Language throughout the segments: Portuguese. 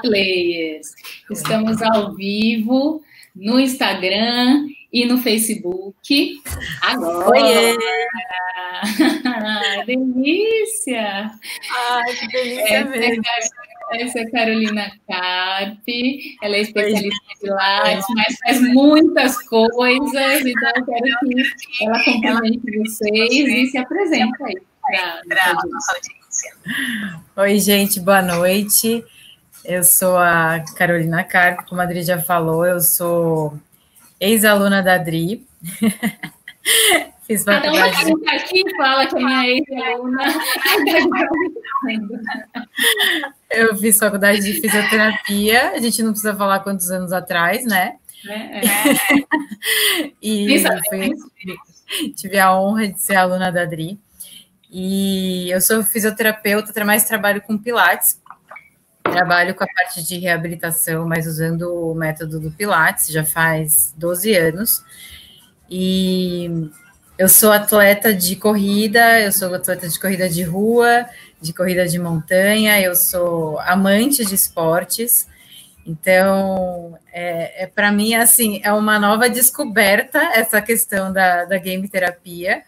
players! Estamos ao vivo no Instagram e no Facebook. Agora! Oiê! delícia! Ai, que delícia essa mesmo! É, essa é a Carolina Carpe, ela é especialista em Pilates, mas faz muitas coisas, então eu quero que ela cumprimente vocês e se apresente aí para a audiência. Oi, gente, boa noite. Eu sou a Carolina Carpe, como a Adri já falou, eu sou ex-aluna da Adri. Fiz faculdade. Cada um aqui fala que é minha ex-aluna. Eu fiz faculdade de fisioterapia. A gente não precisa falar quantos anos atrás, né? É, é. e fui, tive a honra de ser aluna da Adri. E eu sou fisioterapeuta, mais trabalho com Pilates. Trabalho com a parte de reabilitação, mas usando o método do Pilates, já faz 12 anos. E eu sou atleta de corrida, eu sou atleta de corrida de rua, de corrida de montanha, eu sou amante de esportes. Então, é, é para mim, assim, é uma nova descoberta essa questão da, da game terapia,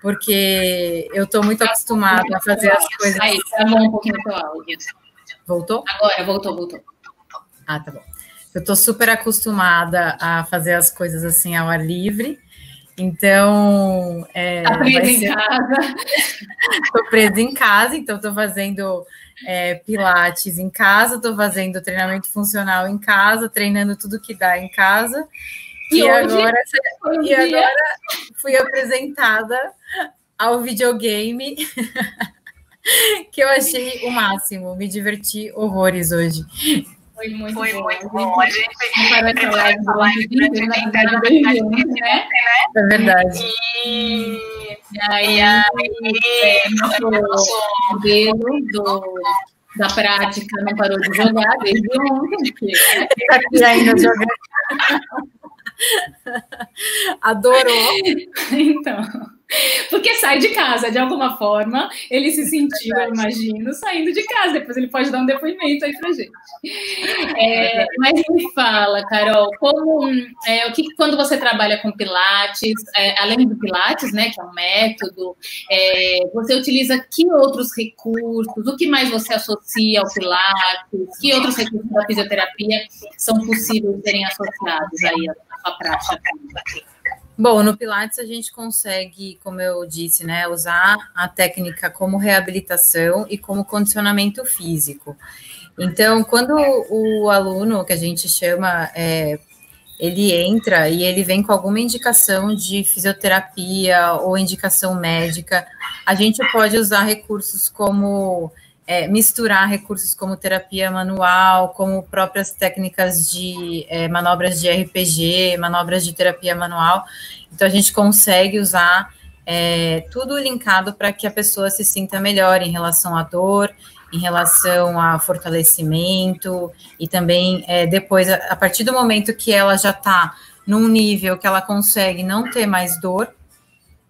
porque eu estou muito acostumada a fazer as coisas. Aí, tá bom um pouquinho. Voltou? Agora, voltou, voltou. Ah, tá bom. Eu estou super acostumada a fazer as coisas assim ao ar livre. Então. É, tá presa ser... em casa. Estou presa em casa, então estou fazendo é, Pilates em casa, estou fazendo treinamento funcional em casa, treinando tudo que dá em casa. E, e agora, e agora fui apresentada ao videogame, que eu achei o máximo, me diverti horrores hoje. Foi muito foi bom. Muito bom. A gente preparou essa live durante 20 anos, né? É verdade. E, e aí, é, nosso modelo do, da prática não parou de jogar desde ontem. Porque, né? Aqui ainda jogando. Adorou. Então. Porque sai de casa, de alguma forma, ele se sentiu, eu imagino, saindo de casa. Depois ele pode dar um depoimento aí pra gente. É, mas me fala, Carol, como é, o que quando você trabalha com Pilates, é, além do Pilates, né, que é um método, é, você utiliza que outros recursos? O que mais você associa ao Pilates? Que outros recursos da fisioterapia são possíveis de serem associados aí à sua prática? Bom, no Pilates a gente consegue, como eu disse, né, usar a técnica como reabilitação e como condicionamento físico. Então, quando o aluno, que a gente chama, é, ele entra e ele vem com alguma indicação de fisioterapia ou indicação médica, a gente pode usar recursos como é, misturar recursos como terapia manual, como próprias técnicas de é, manobras de RPG, manobras de terapia manual. Então, a gente consegue usar é, tudo linkado para que a pessoa se sinta melhor em relação à dor, em relação a fortalecimento, e também é, depois, a, a partir do momento que ela já está num nível que ela consegue não ter mais dor,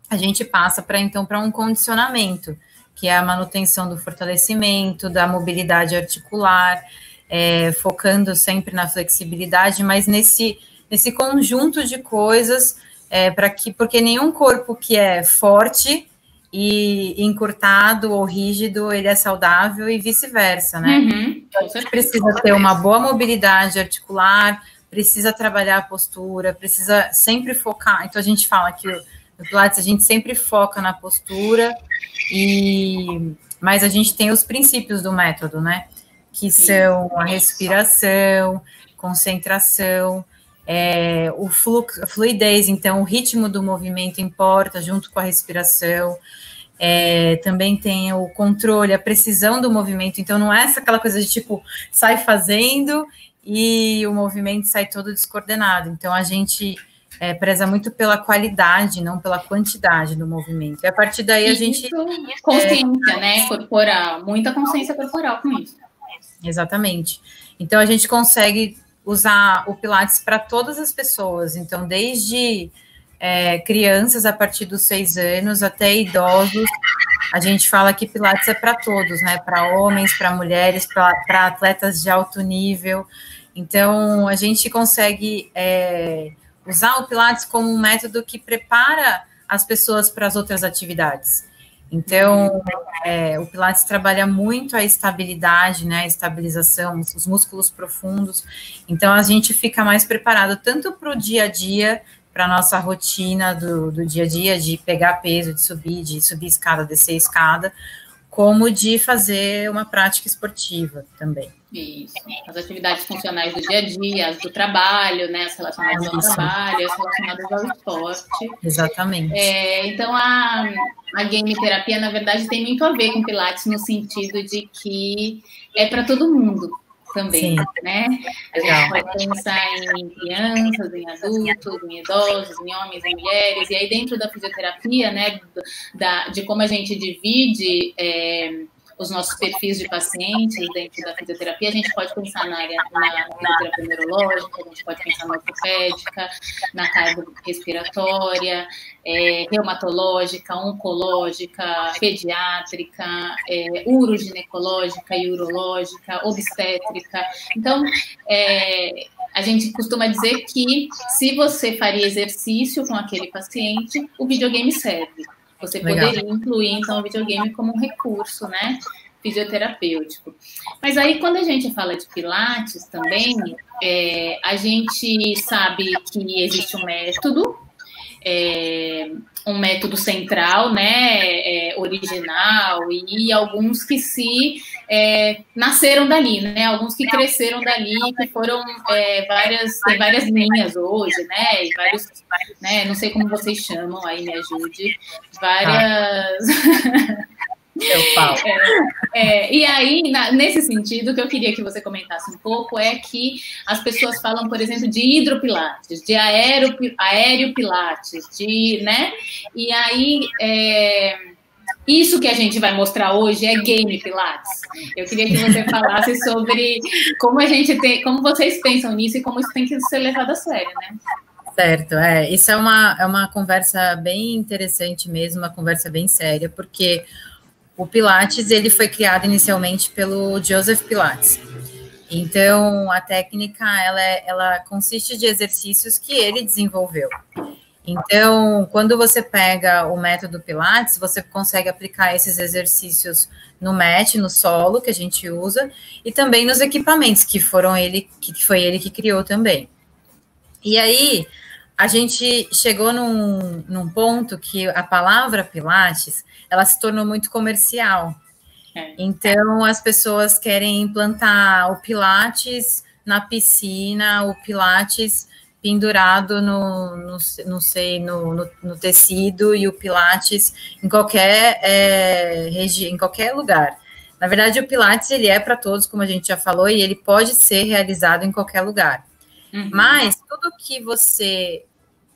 a gente passa para então para um condicionamento que é a manutenção do fortalecimento, da mobilidade articular, é, focando sempre na flexibilidade, mas nesse, nesse conjunto de coisas, é, para que, porque nenhum corpo que é forte e encurtado ou rígido, ele é saudável e vice-versa, né? Uhum, então, a gente precisa ter uma boa mobilidade articular, precisa trabalhar a postura, precisa sempre focar. Então, a gente fala que o no Pilates a gente sempre foca na postura e mas a gente tem os princípios do método, né? Que são a respiração, concentração, é, o fluxo, a fluidez, então o ritmo do movimento importa junto com a respiração. É, também tem o controle, a precisão do movimento. Então não é essa aquela coisa de tipo sai fazendo e o movimento sai todo descoordenado. Então a gente é, preza muito pela qualidade, não pela quantidade do movimento. E a partir daí a gente. Consciência, é, né? Corporal, muita consciência corporal com isso. Exatamente. Então a gente consegue usar o Pilates para todas as pessoas. Então, desde é, crianças a partir dos seis anos até idosos a gente fala que Pilates é para todos, né? Para homens, para mulheres, para atletas de alto nível. Então, a gente consegue é, usar o Pilates como um método que prepara as pessoas para as outras atividades. Então, é, o Pilates trabalha muito a estabilidade, né, a estabilização, os músculos profundos. Então, a gente fica mais preparado tanto para o dia a dia, para a nossa rotina do, do dia a dia, de pegar peso, de subir, de subir escada, descer escada, como de fazer uma prática esportiva também. Isso. As atividades funcionais do dia a dia, as do trabalho, né? As relacionadas ao trabalho, as relacionadas ao esporte. Exatamente. É, então, a, a game terapia, na verdade, tem muito a ver com Pilates no sentido de que é para todo mundo também, Sim. né? A gente pode pensar em crianças, em adultos, em idosos, em homens, em mulheres, e aí dentro da fisioterapia, né, da, de como a gente divide é, os nossos perfis de pacientes dentro da fisioterapia, a gente pode pensar na área na fisioterapia neurológica, a gente pode pensar na ortopédica, na cardiorrespiratória, é, reumatológica, oncológica, pediátrica, é, uroginecológica e urológica, obstétrica. Então, é, a gente costuma dizer que se você faria exercício com aquele paciente, o videogame serve. Você Legal. poderia incluir, então, o videogame como um recurso, né? Fisioterapêutico. Mas aí, quando a gente fala de Pilates também, é, a gente sabe que existe um método, é, um método central, né, é, original, e alguns que se é, nasceram dali, né, alguns que cresceram dali, que foram é, várias, tem várias linhas hoje, né, e vários, né, não sei como vocês chamam, aí me ajude, várias... Eu falo. É, é, e aí, na, nesse sentido, o que eu queria que você comentasse um pouco é que as pessoas falam, por exemplo, de hidropilates, de aero, aéreo pilates, de, né? E aí, é, isso que a gente vai mostrar hoje é game pilates. Eu queria que você falasse sobre como a gente tem, como vocês pensam nisso e como isso tem que ser levado a sério, né? Certo, é. Isso é uma, é uma conversa bem interessante mesmo, uma conversa bem séria, porque o Pilates ele foi criado inicialmente pelo Joseph Pilates. Então, a técnica ela, é, ela consiste de exercícios que ele desenvolveu. Então, quando você pega o método Pilates, você consegue aplicar esses exercícios no mat, no solo que a gente usa, e também nos equipamentos que foram ele que foi ele que criou também. E aí, a gente chegou num, num ponto que a palavra Pilates ela se tornou muito comercial. É. Então as pessoas querem implantar o Pilates na piscina, o Pilates pendurado no, no não sei, no, no, no, tecido e o Pilates em qualquer é, região, em qualquer lugar. Na verdade, o Pilates ele é para todos, como a gente já falou, e ele pode ser realizado em qualquer lugar. Uhum. Mas tudo que você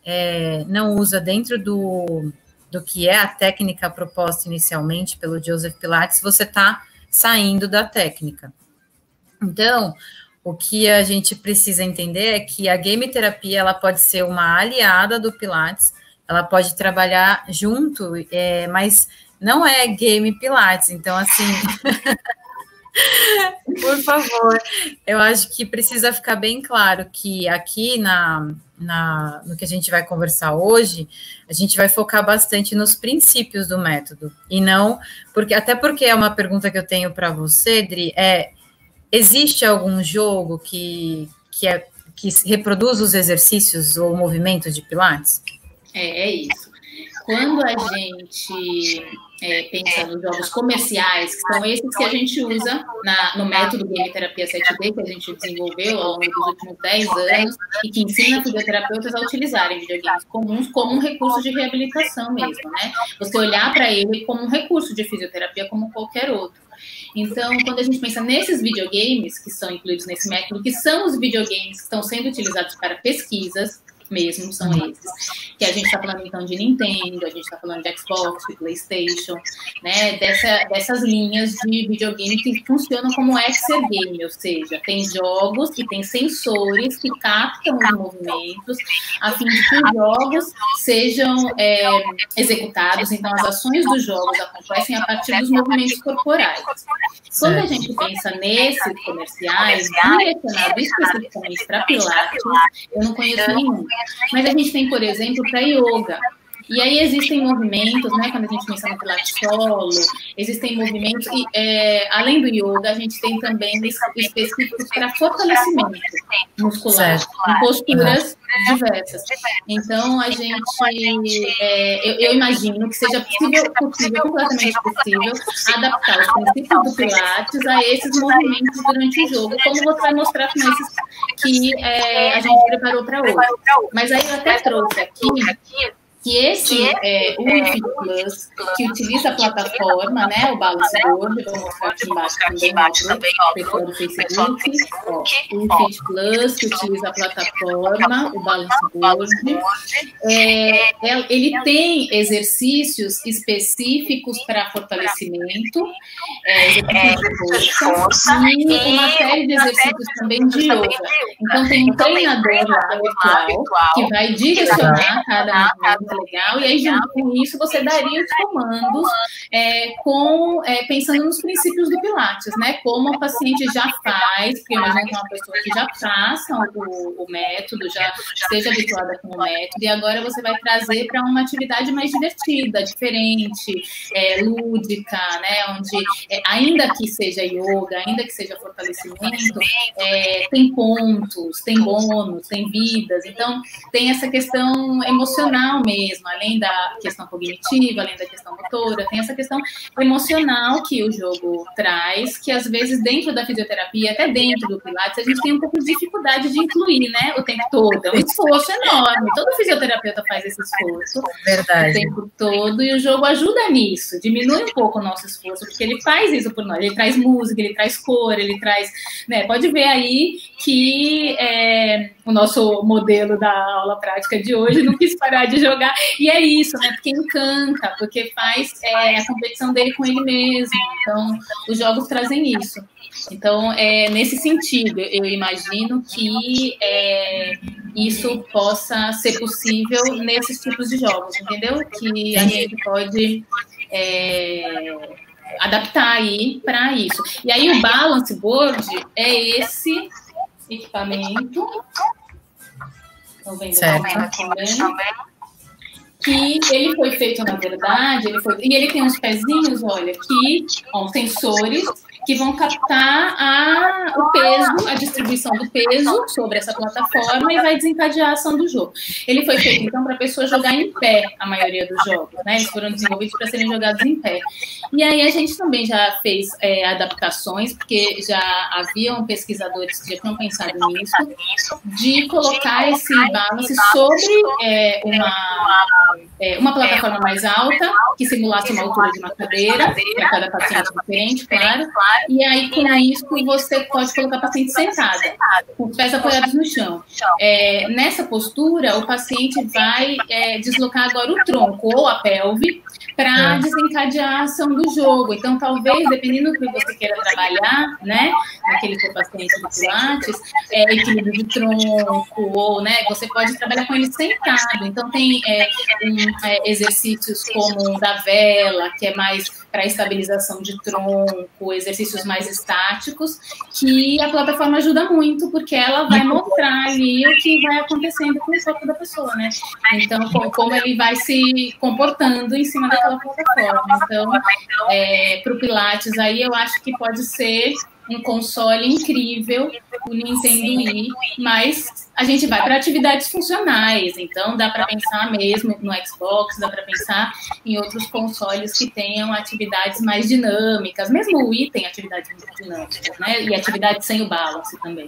é, não usa dentro do, do que é a técnica proposta inicialmente pelo Joseph Pilates, você está saindo da técnica. Então, o que a gente precisa entender é que a game terapia ela pode ser uma aliada do Pilates, ela pode trabalhar junto, é, mas não é game Pilates. Então, assim, por favor, eu acho que precisa ficar bem claro que aqui na, na, no que a gente vai conversar hoje, a gente vai focar bastante nos princípios do método e não porque até porque é uma pergunta que eu tenho para você, Dri, é existe algum jogo que que é que reproduz os exercícios ou movimentos de Pilates? É, é isso. Quando a gente é, pensa nos jogos comerciais, que são esses que a gente usa na, no método Game Terapia 7D, que a gente desenvolveu ao longo dos últimos 10 anos, e que ensina fisioterapeutas a utilizarem videogames comuns como um recurso de reabilitação mesmo, né? Você olhar para ele como um recurso de fisioterapia como qualquer outro. Então, quando a gente pensa nesses videogames que são incluídos nesse método, que são os videogames que estão sendo utilizados para pesquisas, mesmo são uhum. esses. Que a gente está falando então de Nintendo, a gente está falando de Xbox, de PlayStation, né? Dessa, dessas linhas de videogame que funcionam como exergame, ou seja, tem jogos que têm sensores que captam os movimentos a fim de que os jogos sejam é, executados, então as ações dos jogos acontecem a partir dos movimentos corporais. Quando a gente pensa nesses comerciais, direcionado especificamente para Pilates, eu não conheço nenhum. Mas a gente tem, por exemplo, para yoga. E aí existem movimentos, né? Quando a gente pensa no pilates solo, existem movimentos, e, é, além do yoga, a gente tem também específicos para fortalecimento muscular, em posturas diversas. Então, a gente, é, eu, eu, imagino que seja possível, possível, completamente possível, adaptar os princípios do pilates a esses movimentos durante o jogo, como você vai mostrar com esses que é, a gente preparou para hoje. Mas aí eu até trouxe aqui que esse é o Fit Plus, que utiliza a plataforma, né, o Balance Board, vou mostrar aqui embaixo também, ó, pessoal do Facebook, ó, Plus, que utiliza a plataforma, o Balance Board, é, é, ele tem exercícios específicos para fortalecimento, é, exercícios de força, e uma série de exercícios também de yoga. Então, tem um treinador lá virtual, que vai direcionar cada movimento legal, e aí junto com isso você daria os comandos é, com, é, pensando nos princípios do Pilates, né? Como a paciente já faz, porque imagina que é uma pessoa que já faça o, o método, já esteja habituada com o método, e agora você vai trazer para uma atividade mais divertida, diferente, é, lúdica, né? Onde é, ainda que seja yoga, ainda que seja fortalecimento, é, tem pontos, tem bônus, tem vidas, então tem essa questão emocional mesmo mesmo, além da questão cognitiva, além da questão motora, tem essa questão emocional que o jogo traz, que às vezes dentro da fisioterapia, até dentro do Pilates, a gente tem um pouco de dificuldade de incluir, né, o tempo todo. É um esforço enorme. Todo fisioterapeuta faz esse esforço Verdade. o tempo todo, e o jogo ajuda nisso, diminui um pouco o nosso esforço, porque ele faz isso por nós. Ele traz música, ele traz cor, ele traz. Né, pode ver aí que é, o nosso modelo da aula prática de hoje não quis parar de jogar e é isso, né? Porque encanta, porque faz é, a competição dele com ele mesmo. Então, os jogos trazem isso. Então, é, nesse sentido, eu imagino que é, isso possa ser possível nesses tipos de jogos, entendeu? Que a gente pode é, adaptar aí para isso. E aí, o balance board é esse equipamento. Estão vendo aqui também? Que ele foi feito, na verdade, ele foi, e ele tem uns pezinhos, olha, que, ó, sensores que vão captar a, o peso, a distribuição do peso sobre essa plataforma e vai desencadear a ação do jogo. Ele foi feito, então, para a pessoa jogar em pé, a maioria dos jogos, né? Eles foram desenvolvidos para serem jogados em pé. E aí a gente também já fez é, adaptações, porque já haviam pesquisadores que já tinham pensado nisso, de colocar esse balance sobre é, uma, é, uma plataforma mais alta, que simulasse uma altura de uma cadeira, para cada paciente diferente, claro, e aí, com isso, você pode colocar o paciente sentada, com os pés apoiados no chão. É, nessa postura, o paciente vai é, deslocar agora o tronco ou a pelve para é. desencadear a ação do jogo. Então, talvez, dependendo do que você queira trabalhar, né, naquele seu paciente do Pilates, é, equilíbrio de tronco, ou, né, você pode trabalhar com ele sentado. Então, tem é, um, é, exercícios como o da vela, que é mais para estabilização de tronco, exercícios mais estáticos, que a plataforma ajuda muito, porque ela vai mostrar ali o que vai acontecendo com o corpo da pessoa, né? Então, como ele vai se comportando em cima daquela plataforma. Então, é, para o Pilates aí, eu acho que pode ser um console incrível, o Nintendo Wii, mas a gente vai para atividades funcionais, então dá para pensar mesmo no Xbox, dá para pensar em outros consoles que tenham atividades mais dinâmicas, mesmo o Wii tem atividades muito dinâmicas, né? E atividades sem o balance também.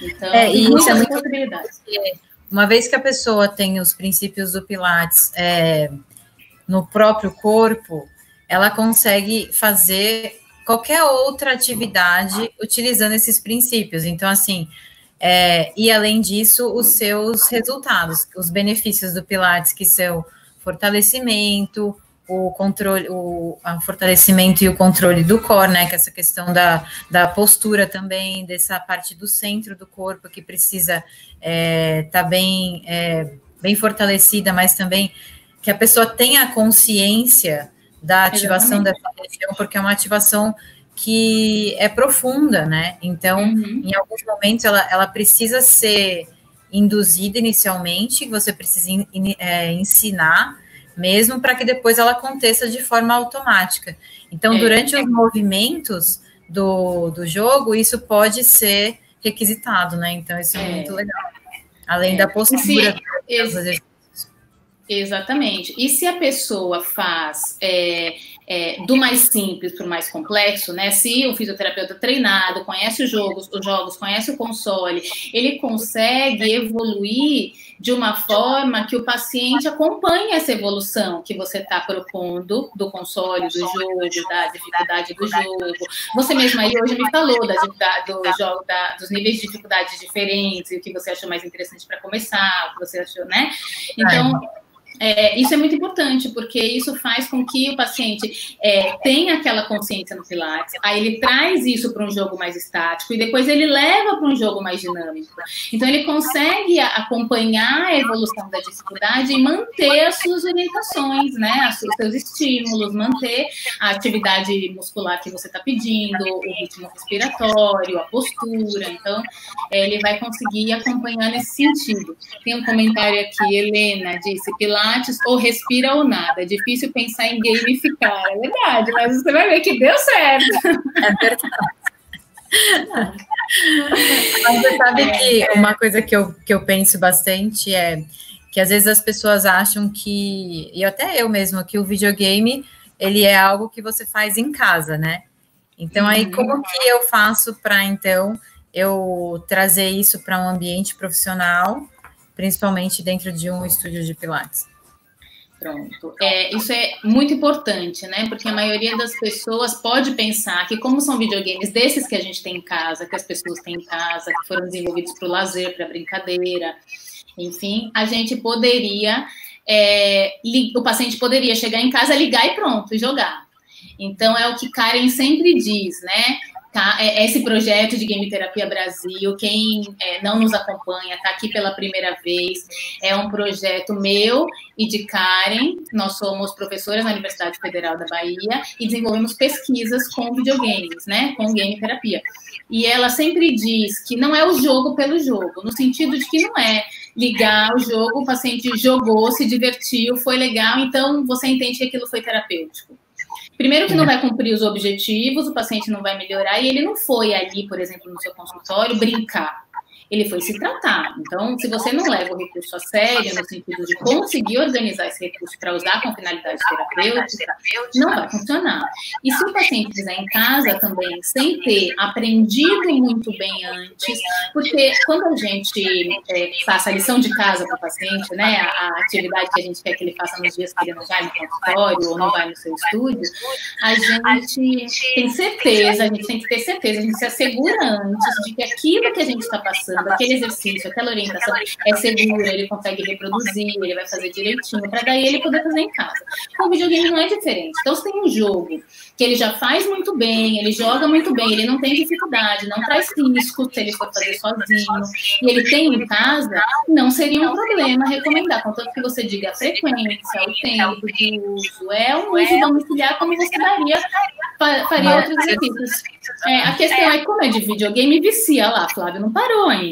Então, é, e isso é muito possibilidades. Uma vez que a pessoa tem os princípios do Pilates é, no próprio corpo, ela consegue fazer qualquer outra atividade utilizando esses princípios. Então, assim, É, e além disso, os seus resultados, os benefícios do Pilates, que são fortalecimento, o controle, o, o fortalecimento e o controle do core, né? Que é essa questão da, da postura também, dessa parte do centro do corpo que precisa estar é, tá bem, é, bem fortalecida, mas também que a pessoa tenha consciência da ativação Exatamente. dessa região, porque é uma ativação que é profunda, né? Então, uhum. em alguns momentos, ela, ela precisa ser induzida inicialmente, você precisa in, in, é, ensinar mesmo para que depois ela aconteça de forma automática. Então, é. durante os movimentos do, do jogo, isso pode ser requisitado, né? Então, isso é, é. muito legal. Além da postura. Sim, Exatamente. E se a pessoa faz é, é, do mais simples para o mais complexo, né? Se o fisioterapeuta treinado, conhece os jogos, os jogos, conhece o console, ele consegue evoluir de uma forma que o paciente acompanhe essa evolução que você está propondo do console, do jogo, da dificuldade do jogo. Você mesmo aí hoje me falou da, da, do jogo, da, dos níveis de dificuldades diferentes, e o que você achou mais interessante para começar, o que você achou, né? Então é, isso é muito importante, porque isso faz com que o paciente é, tenha aquela consciência no Pilates, aí ele traz isso para um jogo mais estático e depois ele leva para um jogo mais dinâmico. Então, ele consegue acompanhar a evolução da dificuldade e manter as suas orientações, né, os seus estímulos, manter a atividade muscular que você está pedindo, o ritmo respiratório, a postura. Então, é, ele vai conseguir acompanhar nesse sentido. Tem um comentário aqui, Helena disse: Pilates Pilates ou respira ou nada. É difícil pensar em gamificar, é verdade, mas você vai ver que deu certo. É verdade. Mas você sabe que uma coisa que eu, que eu penso bastante é que às vezes as pessoas acham que, e até eu mesmo, que o videogame ele é algo que você faz em casa, né? Então aí uhum. como que eu faço para então eu trazer isso para um ambiente profissional, principalmente dentro de um estúdio de pilates? Pronto. É, isso é muito importante, né? Porque a maioria das pessoas pode pensar que, como são videogames desses que a gente tem em casa, que as pessoas têm em casa, que foram desenvolvidos para o lazer, para brincadeira, enfim, a gente poderia, é, o paciente poderia chegar em casa, ligar e pronto, e jogar. Então, é o que Karen sempre diz, né? Tá? É, esse projeto de Game Terapia Brasil, quem é, não nos acompanha, está aqui pela primeira vez, é um projeto meu e de Karen. Nós somos professoras na Universidade Federal da Bahia e desenvolvemos pesquisas com videogames, né? Com game terapia. E ela sempre diz que não é o jogo pelo jogo, no sentido de que não é ligar o jogo, o paciente jogou, se divertiu, foi legal, então você entende que aquilo foi terapêutico. Primeiro que não vai cumprir os objetivos, o paciente não vai melhorar e ele não foi ali, por exemplo, no seu consultório brincar ele foi se tratar. Então, se você não leva o recurso a sério, no sentido de conseguir organizar esse recurso para usar com finalidade terapêutica, não vai funcionar. E se o paciente fizer em casa também, sem ter aprendido muito bem antes, porque quando a gente é, a lição de casa para o paciente, né, a, a, atividade que a gente quer que ele faça nos dias que ele não vai no consultório ou não vai no seu estúdio, a gente tem certeza, a gente tem que ter certeza, a gente se assegura antes de que aquilo que a gente está passando aquele exercício, aquela orientação é segura, ele consegue reproduzir, ele vai fazer direitinho, para daí ele poder fazer em casa. Com o videogame não é diferente. Então, se tem um jogo que ele já faz muito bem, ele joga muito bem, ele não tem dificuldade, não traz risco se ele for fazer sozinho, e ele tem em casa, não seria um problema recomendar, contanto que você diga a frequência, o tempo de uso, é um uso domiciliar como você daria, faria outros exercícios. É, a questão é como é de videogame, vicia lá, Flávio não parou ainda.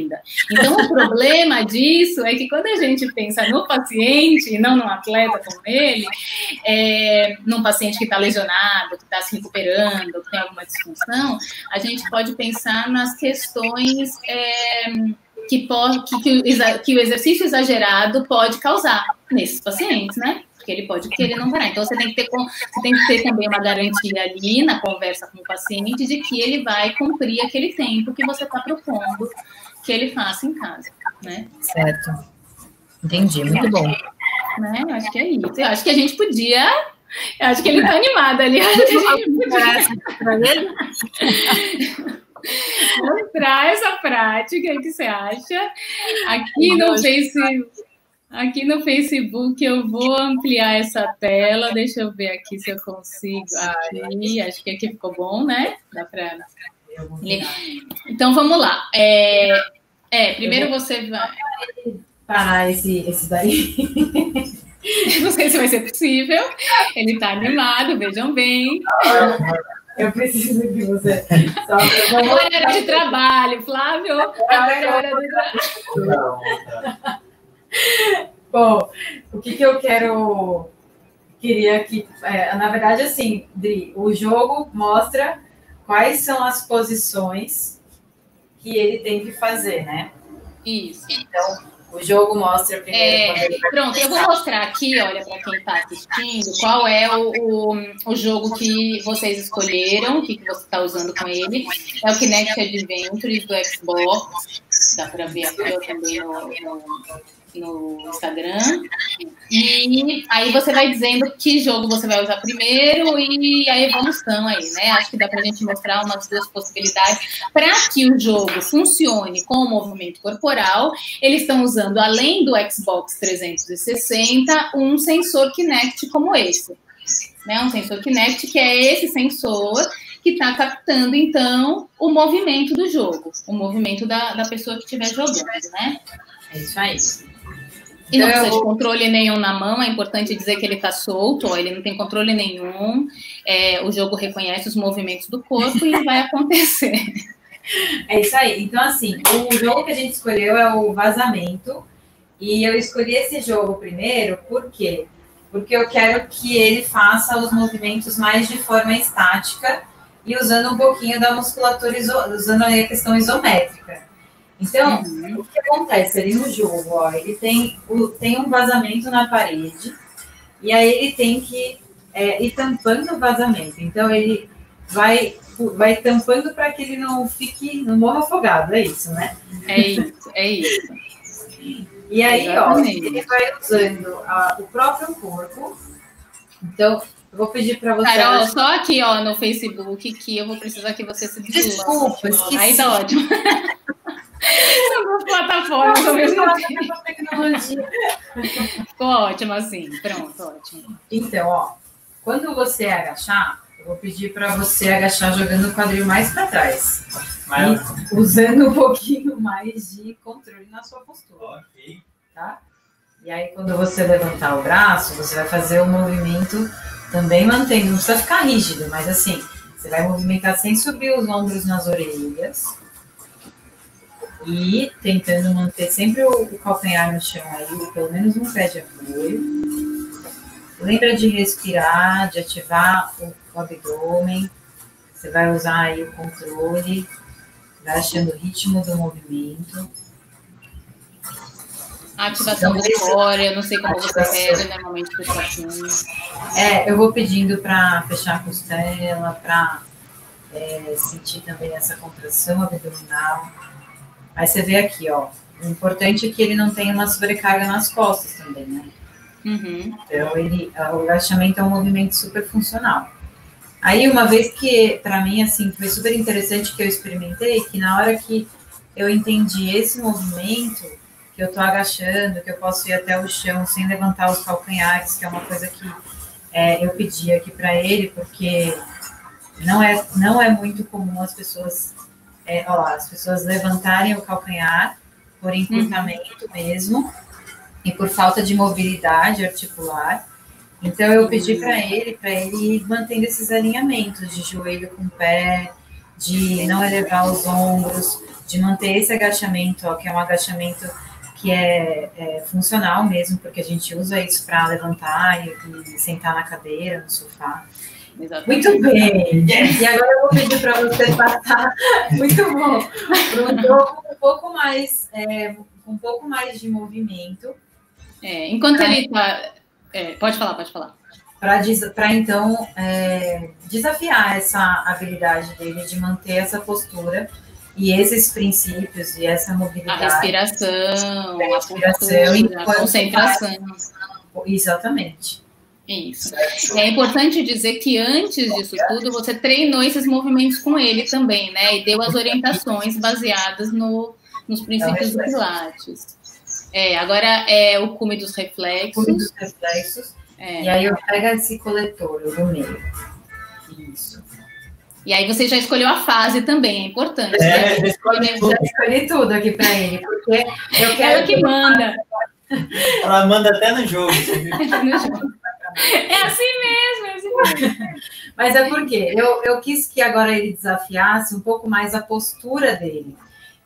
Então, o problema disso é que quando a gente pensa no paciente, e não num atleta como ele, é, num paciente que está lesionado, que está se recuperando, que tem alguma disfunção, a gente pode pensar nas questões é, que, pode, que, que, o, que o exercício exagerado pode causar nesses pacientes, né? porque ele pode querer não parar. Então você tem que ter você tem que ter também uma garantia ali na conversa com o paciente de que ele vai cumprir aquele tempo que você está propondo que ele faça em casa, né? Certo. Entendi, muito bom. Né? Eu acho que é isso. Eu acho que a gente podia eu acho que ele está animado ali. mostrar essa prática, o que você acha? Aqui no Facebook. Aqui no Facebook eu vou ampliar essa tela. Deixa eu ver aqui se eu consigo. Aqui, acho que aqui ficou bom, né? Dá para. Então vamos lá. É, é primeiro você vai parar esse, esse daí. Não sei se vai ser possível. Ele está animado, vejam bem. Eu preciso que você. Só hora de trabalho, Flávio. Agora é hora de trabalho. Bom, o que, que eu quero. Queria que. É, na verdade, assim, Dri, o jogo mostra quais são as posições que ele tem que fazer, né? Isso. Então, o jogo mostra primeiro. É, pronto, eu vou mostrar aqui, olha, para quem está assistindo, qual é o, o, o, jogo que vocês escolheram, o que, que você está usando com ele. É o Kinect Adventures do Xbox. Dá para ver aqui ó, também no, no no Instagram. E aí você vai dizendo que jogo você vai usar primeiro e a evolução aí, né? Acho que dá pra gente mostrar umas duas possibilidades. Para que o jogo funcione com o movimento corporal, eles estão usando, além do Xbox 360, um sensor Kinect como esse. Né? Um sensor Kinect, que é esse sensor que está captando, então, o movimento do jogo, o movimento da, da pessoa que estiver jogando, né? É isso aí. E não precisa de controle nenhum na mão, é importante dizer que ele está solto, ó, ele não tem controle nenhum, é, o jogo reconhece os movimentos do corpo e vai acontecer. É isso aí. Então, assim, o jogo que a gente escolheu é o Vazamento, e eu escolhi esse jogo primeiro, por quê? Porque eu quero que ele faça os movimentos mais de forma estática e usando um pouquinho da musculatura, usando a questão isométrica. Então, uhum. o que acontece ali no jogo? Ó, ele tem, o, tem um vazamento na parede, e aí ele tem que é, ir tampando o vazamento. Então, ele vai, vai tampando para que ele não fique, não morra afogado, é isso, né? É isso, é isso. E aí, Exatamente. ó, ele vai usando a, o próprio corpo. Então, eu vou pedir para você. Carol, só aqui, ó, no Facebook, que eu vou precisar que você se desculpe. Desculpa, Aí tá ótimo. São duas plataformas ao mesmo tempo. Ficou ótimo assim. Pronto, ótimo. Então, ó, quando você agachar, eu vou pedir para você agachar jogando o quadril mais para trás. E usando um pouquinho mais de controle na sua postura. Ok. Tá? E aí, quando você levantar o braço, você vai fazer o movimento também mantendo, não precisa ficar rígido, mas assim, você vai movimentar sem subir os ombros nas orelhas e tentando manter sempre o, o calcanhar no chão aí, pelo menos um pé de apoio. Lembra de respirar, de ativar o, o abdômen. Você vai usar aí o controle, vai achando o ritmo do movimento. A ativação então, eu não sei como ativação. você pede normalmente para os É, eu vou pedindo para fechar a costela, para é, sentir também essa contração abdominal. Aí você vê aqui, ó. O importante é que ele não tenha uma sobrecarga nas costas também, né? Uhum. Então, ele, o agachamento é um movimento super funcional. Aí, uma vez que, para mim, assim, foi super interessante que eu experimentei, que na hora que eu entendi esse movimento, que eu tô agachando, que eu posso ir até o chão sem levantar os calcanhares, que é uma coisa que é, eu pedi aqui para ele, porque não é, não é muito comum as pessoas é, ó, as pessoas levantarem o calcanhar por encurtamento uhum. mesmo e por falta de mobilidade articular. Então eu pedi para ele, para ele ir mantendo esses alinhamentos de joelho com pé, de não elevar os ombros, de manter esse agachamento, ó, que é um agachamento que é, é funcional mesmo, porque a gente usa isso para levantar e, e sentar na cadeira, no sofá. Exatamente. Muito bem. E agora eu vou pedir para você passar, muito bom, para um jogo um pouco mais, é, um pouco mais de movimento. É, enquanto pra, ele está. É, pode falar, pode falar. Para então é, desafiar essa habilidade dele de manter essa postura e esses princípios e essa mobilidade. A respiração, a, respiração, a, a concentração. Exatamente. Isso. É importante dizer que antes disso tudo, você treinou esses movimentos com ele também, né? E deu as orientações baseadas no, nos princípios do Pilates. É, agora é o cume dos reflexos. Cume dos reflexos. É. E aí eu pego esse coletor do meio. Isso. E aí você já escolheu a fase também, é importante. É, né? escolhi, tudo. escolhi tudo aqui para ele, porque eu quero. Ela que manda. Ela manda até no jogo. É assim mesmo, é assim mesmo. Mas é porque eu, eu quis que agora ele desafiasse um pouco mais a postura dele.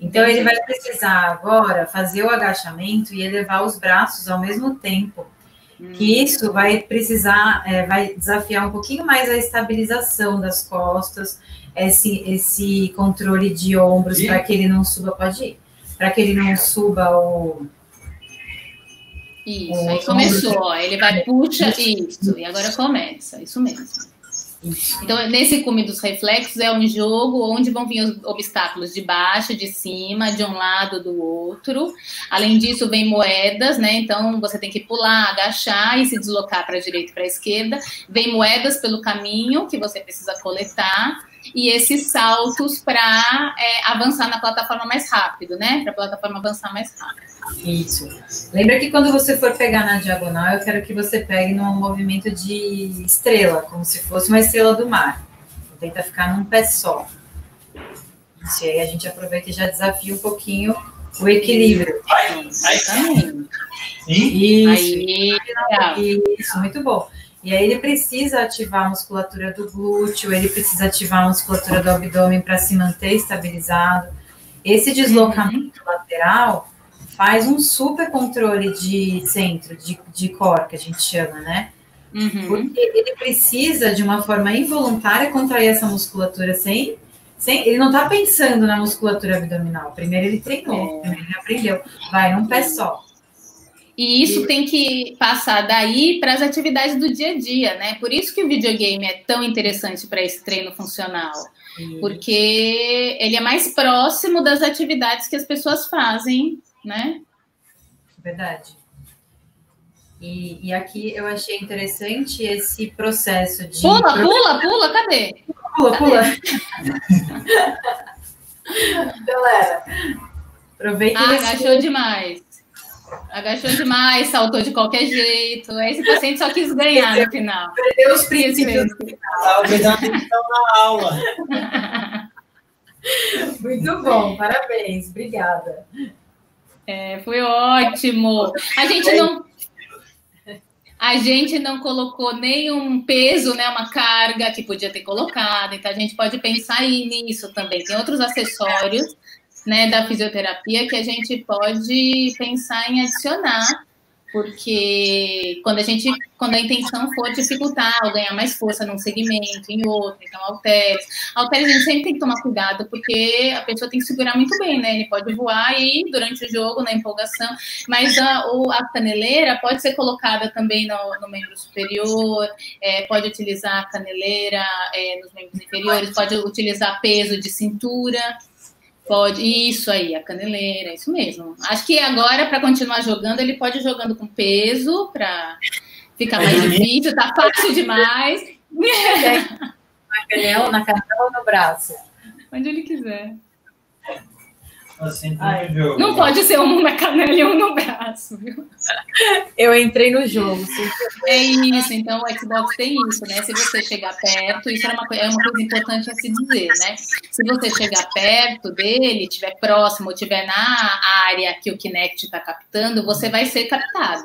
Então ele vai precisar agora fazer o agachamento e elevar os braços ao mesmo tempo. Que hum. isso vai precisar, é, vai desafiar um pouquinho mais a estabilização das costas, esse, esse controle de ombros para que ele não suba, pode ir, para que ele não suba o isso, aí começou, ó, ele vai, puxa, isso, e agora começa, isso mesmo. Então, nesse cume dos reflexos, é um jogo onde vão vir os obstáculos de baixo, de cima, de um lado, do outro. Além disso, vem moedas, né? Então, você tem que pular, agachar e se deslocar para a direita e para a esquerda. Vem moedas pelo caminho que você precisa coletar e esses saltos para é, avançar na plataforma mais rápido, né? Para a plataforma avançar mais rápido. Isso. Lembra que quando você for pegar na diagonal, eu quero que você pegue num movimento de estrela, como se fosse uma estrela do mar. Tenta ficar num pé só. Isso aí a gente aproveita e já desafia um pouquinho o equilíbrio. Exatamente. Isso. Isso, muito bom. E aí ele precisa ativar a musculatura do glúteo, ele precisa ativar a musculatura do abdômen para se manter estabilizado. Esse deslocamento uhum. lateral faz um super controle de centro, de, de core, que a gente chama, né? Uhum. Porque ele precisa, de uma forma involuntária, contrair essa musculatura sem. sem ele não está pensando na musculatura abdominal. Primeiro ele treinou, é. primeiro ele aprendeu. Vai num pé só. E isso tem que passar daí para as atividades do dia a dia, né? Por isso que o videogame é tão interessante para esse treino funcional. Porque ele é mais próximo das atividades que as pessoas fazem né? Verdade. E, e aqui eu achei interessante esse processo de. Pula, pula, pula, cadê? Pula, pula. Galera, aproveita ah, agachou demais. Agachou demais, saltou de qualquer jeito. Esse paciente só quis ganhar no final. Perdeu os princípios. Talvez atenção na aula. Muito bom, parabéns, obrigada. É, foi ótimo. A gente não a gente não colocou nenhum peso, né, uma carga que podia ter colocado. Então a gente pode pensar aí nisso também. Tem outros acessórios, né, da fisioterapia que a gente pode pensar em adicionar porque quando a gente, quando a intenção for dificultar ou ganhar mais força num segmento, em outro, então halteres. Halteres a gente sempre tem que tomar cuidado, porque a pessoa tem que segurar muito bem, né? Ele pode voar aí durante o jogo, na empolgação, mas a, a caneleira pode ser colocada também no, no membro superior, é, pode utilizar a caneleira é, nos membros inferiores, pode utilizar peso de cintura, Pode, isso aí, a caneleira, isso mesmo. Acho que agora, para continuar jogando, ele pode ir jogando com peso para ficar mais difícil, tá fácil demais. Na canela, na canela ou no braço? Onde ele quiser. Assim, jogo, não pode ser um na canela e um no braço, viu? Eu entrei no jogo. É isso, então o Xbox tem isso, né? Se você chegar perto, isso é uma, é uma coisa importante a se dizer, né? Se você chegar perto dele, estiver próximo, ou estiver na área que o Kinect está captando, você vai ser captado.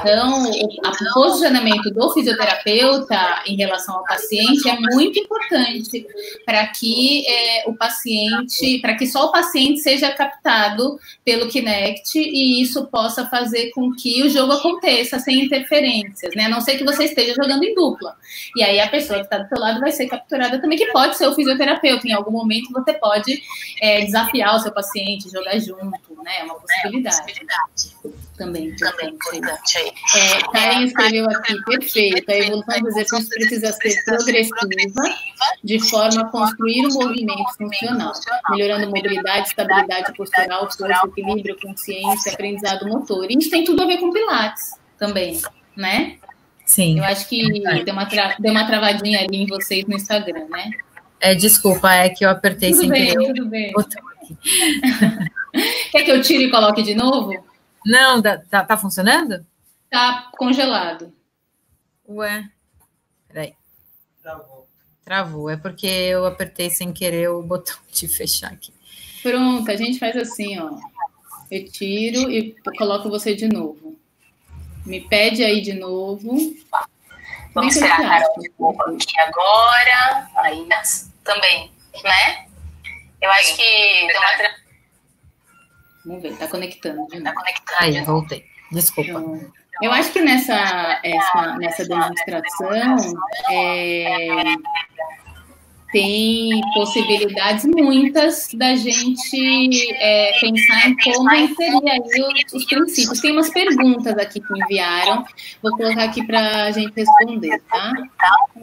Então, o posicionamento do fisioterapeuta em relação ao paciente é muito importante para que é, o paciente, para que só o paciente seja captado pelo Kinect e isso possa fazer com que o jogo aconteça sem interferências, né? A não ser que você esteja jogando em dupla. E aí a pessoa que está do seu lado vai ser capturada também, que pode ser o fisioterapeuta. Em algum momento você pode é, desafiar o seu paciente, jogar junto, né? É uma possibilidade. É uma possibilidade também também importante. É, Karen escreveu aqui, perfeito, a evolução dos exercícios precisa ser progressiva, de forma a construir um movimento funcional, melhorando mobilidade, estabilidade postural, força, equilíbrio, consciência, aprendizado motor. E isso tem tudo a ver com Pilates também, né? Sim. Eu acho que deu uma, tra... deu uma travadinha ali em vocês no Instagram, né? É, desculpa, é que eu apertei tudo sem bem, querer. Tudo bem, Quer que eu tire e coloque de novo? Não, tá, tá funcionando? Tá congelado. Ué, peraí. Travou. Travou, é porque eu apertei sem querer o botão de fechar aqui. Pronto, a gente faz assim, ó. Eu tiro e coloco você de novo. Me pede aí de novo. Vamos esperar aqui agora. Aí, também, né? Eu acho que deu uma... Vamos ver, tá conectando. Tá conectando. Aí, voltei. Desculpa. Eu acho que nessa, essa, nessa demonstração é, tem possibilidades muitas da gente é, pensar em como inserir aí os, os, princípios. Tem umas perguntas aqui que enviaram, vou colocar aqui para a gente responder, tá?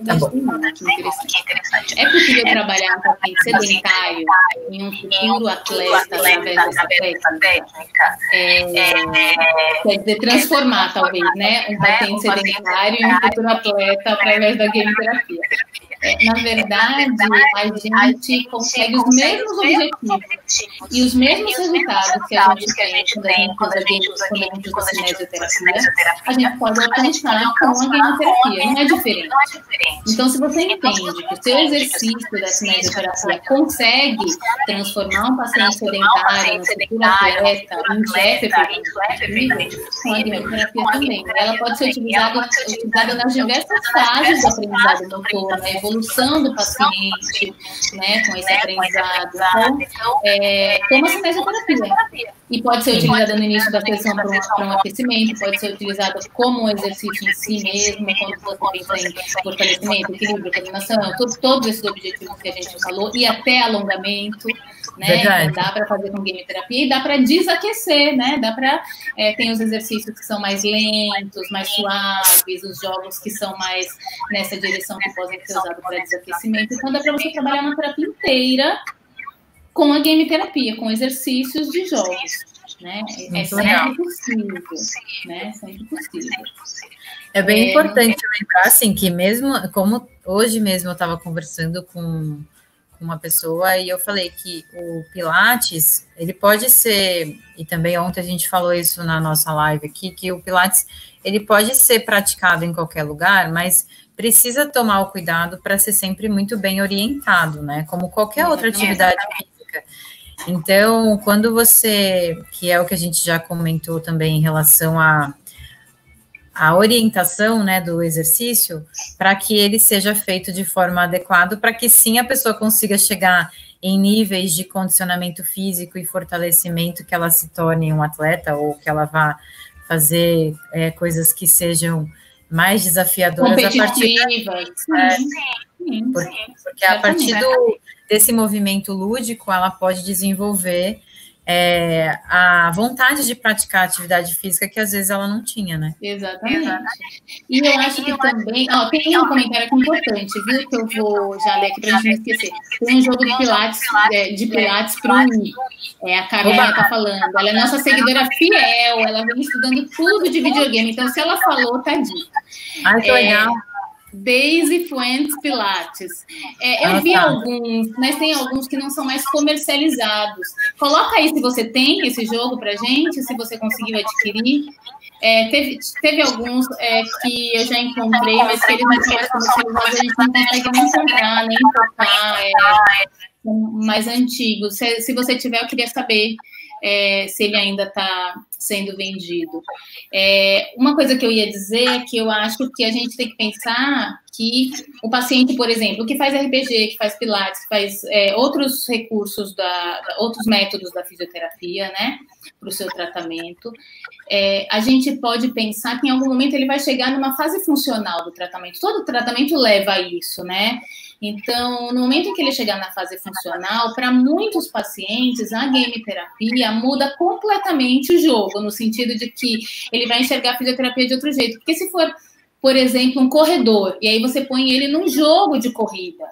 Tá bom. interessante. É possível trabalhar um paciente sedentário em um futuro atleta através dessa técnica? É, quer dizer, transformar, talvez, né? Um paciente sedentário em um futuro atleta através da game terapia. É, na verdade, a gente consegue os mesmos objetivos e os mesmos resultados que a gente tem quando a gente usa cinesioterapia, a gente pode alcançar com a gameterapia, não é diferente. Então, se você entende que o seu exercício da cinesioterapia consegue transformar um paciente sedentário no futuro atleta, em perfeitamente com a gameterapia também. Ela pode ser utilizada, utilizada nas diversas fases do aprendizado motor, na evolução evolução do paciente, né, com esse aprendizado. Então, é, como a cinesioterapia. E pode ser utilizada no início da sessão para um, um, aquecimento, pode ser utilizada como um exercício em si mesmo, quando você pensa em fortalecimento, equilíbrio, coordenação, todos esses objetivos que a gente falou, e até alongamento, né? Então, dá para fazer com game terapia e dá para desaquecer, né? Dá para é, tem os exercícios que são mais lentos, mais suaves, os jogos que são mais nessa direção que podem ser usados para desaquecimento. Então dá para você trabalhar uma terapia inteira com a game terapia, com exercícios de jogos. Né? É sempre legal. possível, né? É sempre possível. É bem é, importante lembrar assim que mesmo como hoje mesmo eu estava conversando com uma pessoa e eu falei que o Pilates, ele pode ser, e também ontem a gente falou isso na nossa live aqui, que o Pilates, ele pode ser praticado em qualquer lugar, mas precisa tomar o cuidado para ser sempre muito bem orientado, né? Como qualquer outra atividade física. Então, quando você, que é o que a gente já comentou também em relação a a orientação né, do exercício para que ele seja feito de forma adequada, para que sim a pessoa consiga chegar em níveis de condicionamento físico e fortalecimento que ela se torne um atleta ou que ela vá fazer é, coisas que sejam mais desafiadoras a partir da, é, porque, porque a partir do, desse movimento lúdico ela pode desenvolver é, a vontade de praticar atividade física que às vezes ela não tinha, né? Exatamente. E eu acho que também. Ó, tem um comentário aqui importante, viu? Que eu vou já ler aqui para a gente não esquecer. Tem um jogo de Pilates, é, de Pilates para unir. É, a Carolina está falando. Ela é nossa seguidora fiel, ela vem estudando tudo de videogame. Então, se ela falou, tá dito. Ai, que é, legal. Daisy Fuentes Pilates. É, eu ah, vi tá. alguns, mas tem alguns que não são mais comercializados. Coloca aí se você tem esse jogo para gente, se você conseguiu adquirir. É, teve, teve alguns é, que eu já encontrei, mas que eles não são mais comercializados, a gente não consegue nem comprar, nem tocar. É, mais antigos. Se, se você tiver, eu queria saber é, se ele ainda está sendo vendido. É, uma coisa que eu ia dizer é que eu acho que a gente tem que pensar que o paciente, por exemplo, que faz RPG, que faz pilates, que faz é, outros recursos, da, outros métodos da fisioterapia, né, para o seu tratamento, é, a gente pode pensar que em algum momento ele vai chegar numa fase funcional do tratamento. Todo tratamento leva a isso, né? Então, no momento em que ele chegar na fase funcional, para muitos pacientes, a game terapia muda completamente o jogo, no sentido de que ele vai enxergar a fisioterapia de outro jeito. Porque se for, por exemplo, um corredor, e aí você põe ele num jogo de corrida,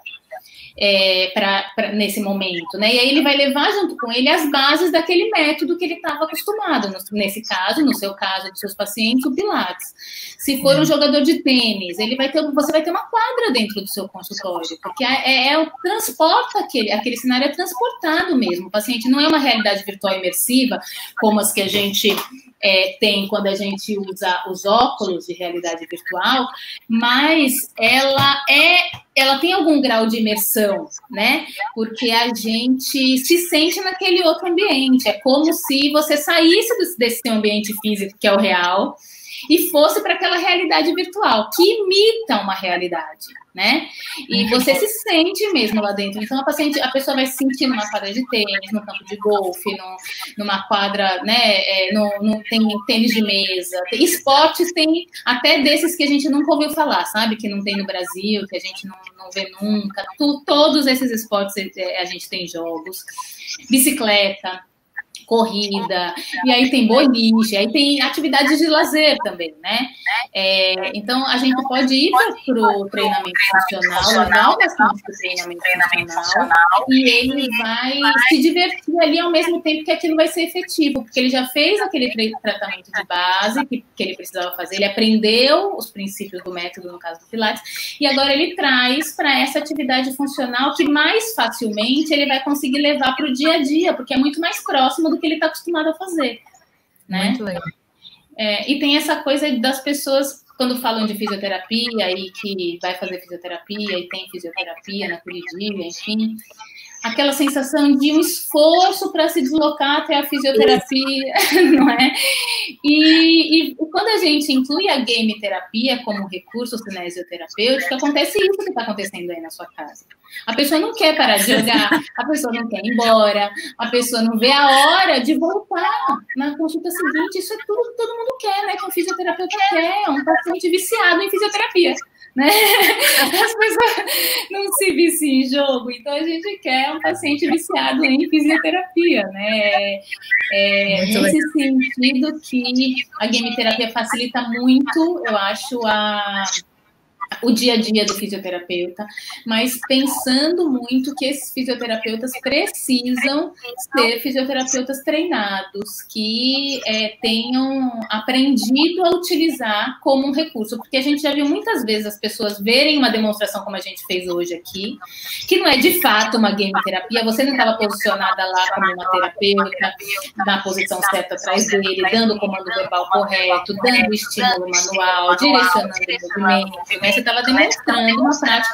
é, pra, pra, nesse momento, né? E aí ele vai levar junto com ele as bases daquele método que ele estava acostumado, no, nesse caso, no seu caso, dos seus pacientes, o Pilates. Se for um jogador de tênis, ele vai ter, você vai ter uma quadra dentro do seu consultório, porque é, é, é o transporta aquele, aquele cenário é transportado mesmo. O paciente não é uma realidade virtual imersiva, como as que a gente é, tem quando a gente usa os óculos de realidade virtual, mas ela é, ela tem algum grau de imersão, né? Porque a gente se sente naquele outro ambiente. É como se você saísse desse ambiente físico que é o real e fosse para aquela realidade virtual que imita uma realidade né? E você se sente mesmo lá dentro. Então a paciente, a pessoa vai se sentir numa quadra de tênis, no campo de golfe, numa quadra, né? É, no, no, tem tênis de mesa, tem esportes, tem até desses que a gente nunca ouviu falar, sabe? Que não tem no Brasil, que a gente não, não vê nunca. Tu, todos esses esportes é, a gente tem jogos. Bicicleta, corrida, e aí tem boliche, aí tem atividades de lazer também, né? É, então, a gente pode ir para o treinamento funcional, paciente para o treinamento funcional, e ele vai se divertir ali ao mesmo tempo que aquilo vai ser efetivo, porque ele já fez aquele tratamento de base que, que ele precisava fazer, ele aprendeu os princípios do método, no caso do Pilates, e agora ele traz para essa atividade funcional que mais facilmente ele vai conseguir levar para o dia a dia, porque é muito mais próximo do que ele está acostumado a fazer. Né? Muito legal. É, e tem essa coisa das pessoas, quando falam de fisioterapia e que vai fazer fisioterapia e tem fisioterapia na Curitiba, enfim, aquela sensação de um esforço para se deslocar até a fisioterapia, não é? E, e, quando a gente inclui a game terapia como recurso cinesioterapêutico, acontece isso que está acontecendo aí na sua casa. A pessoa não quer parar de jogar, a pessoa não quer ir embora, a pessoa não vê a hora de voltar na consulta seguinte. Isso é tudo que todo mundo quer, né? Que um fisioterapeuta quer, um paciente viciado em fisioterapia né? As pessoas não se viciam em jogo, então a gente quer um paciente viciado em fisioterapia, né? É, nesse legal. sentido que a game terapia facilita muito, eu acho, a o dia a dia do fisioterapeuta, mas pensando muito que esses fisioterapeutas precisam ser fisioterapeutas treinados, que é, tenham aprendido a utilizar como um recurso, porque a gente já viu muitas vezes as pessoas verem uma demonstração como a gente fez hoje aqui, que não é de fato uma game terapia, você não estava posicionada lá como uma terapeuta, na posição certa atrás dele, dando o comando verbal correto, dando estímulo manual, direcionando o movimento, né? Estava demonstrando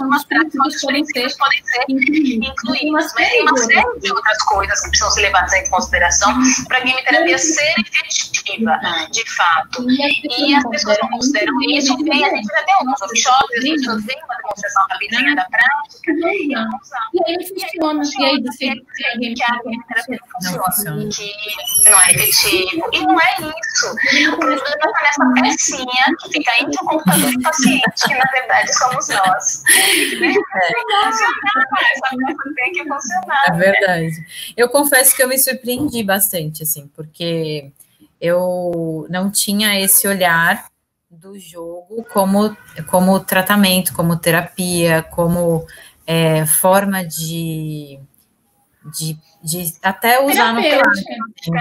uma prática onde os princípios podem ser, incluídos. Mas tem uma série de outras coisas que precisam ser levadas em consideração para a game terapia ser efetiva, de fato. E as pessoas não consideram isso, e a gente já deu uns workshops, as pessoas veem uma demonstração rapidinha da prática e não E aí funciona. E aí você que a game terapia não funciona, que não é efetivo. E não é isso. O problema está nessa pecinha que fica entre o computador e o paciente, que na verdade somos nós. É. é verdade. Eu confesso que eu me surpreendi bastante, assim, porque eu não tinha esse olhar do jogo como, como tratamento, como terapia, como é, forma de, de, de até usar no plano.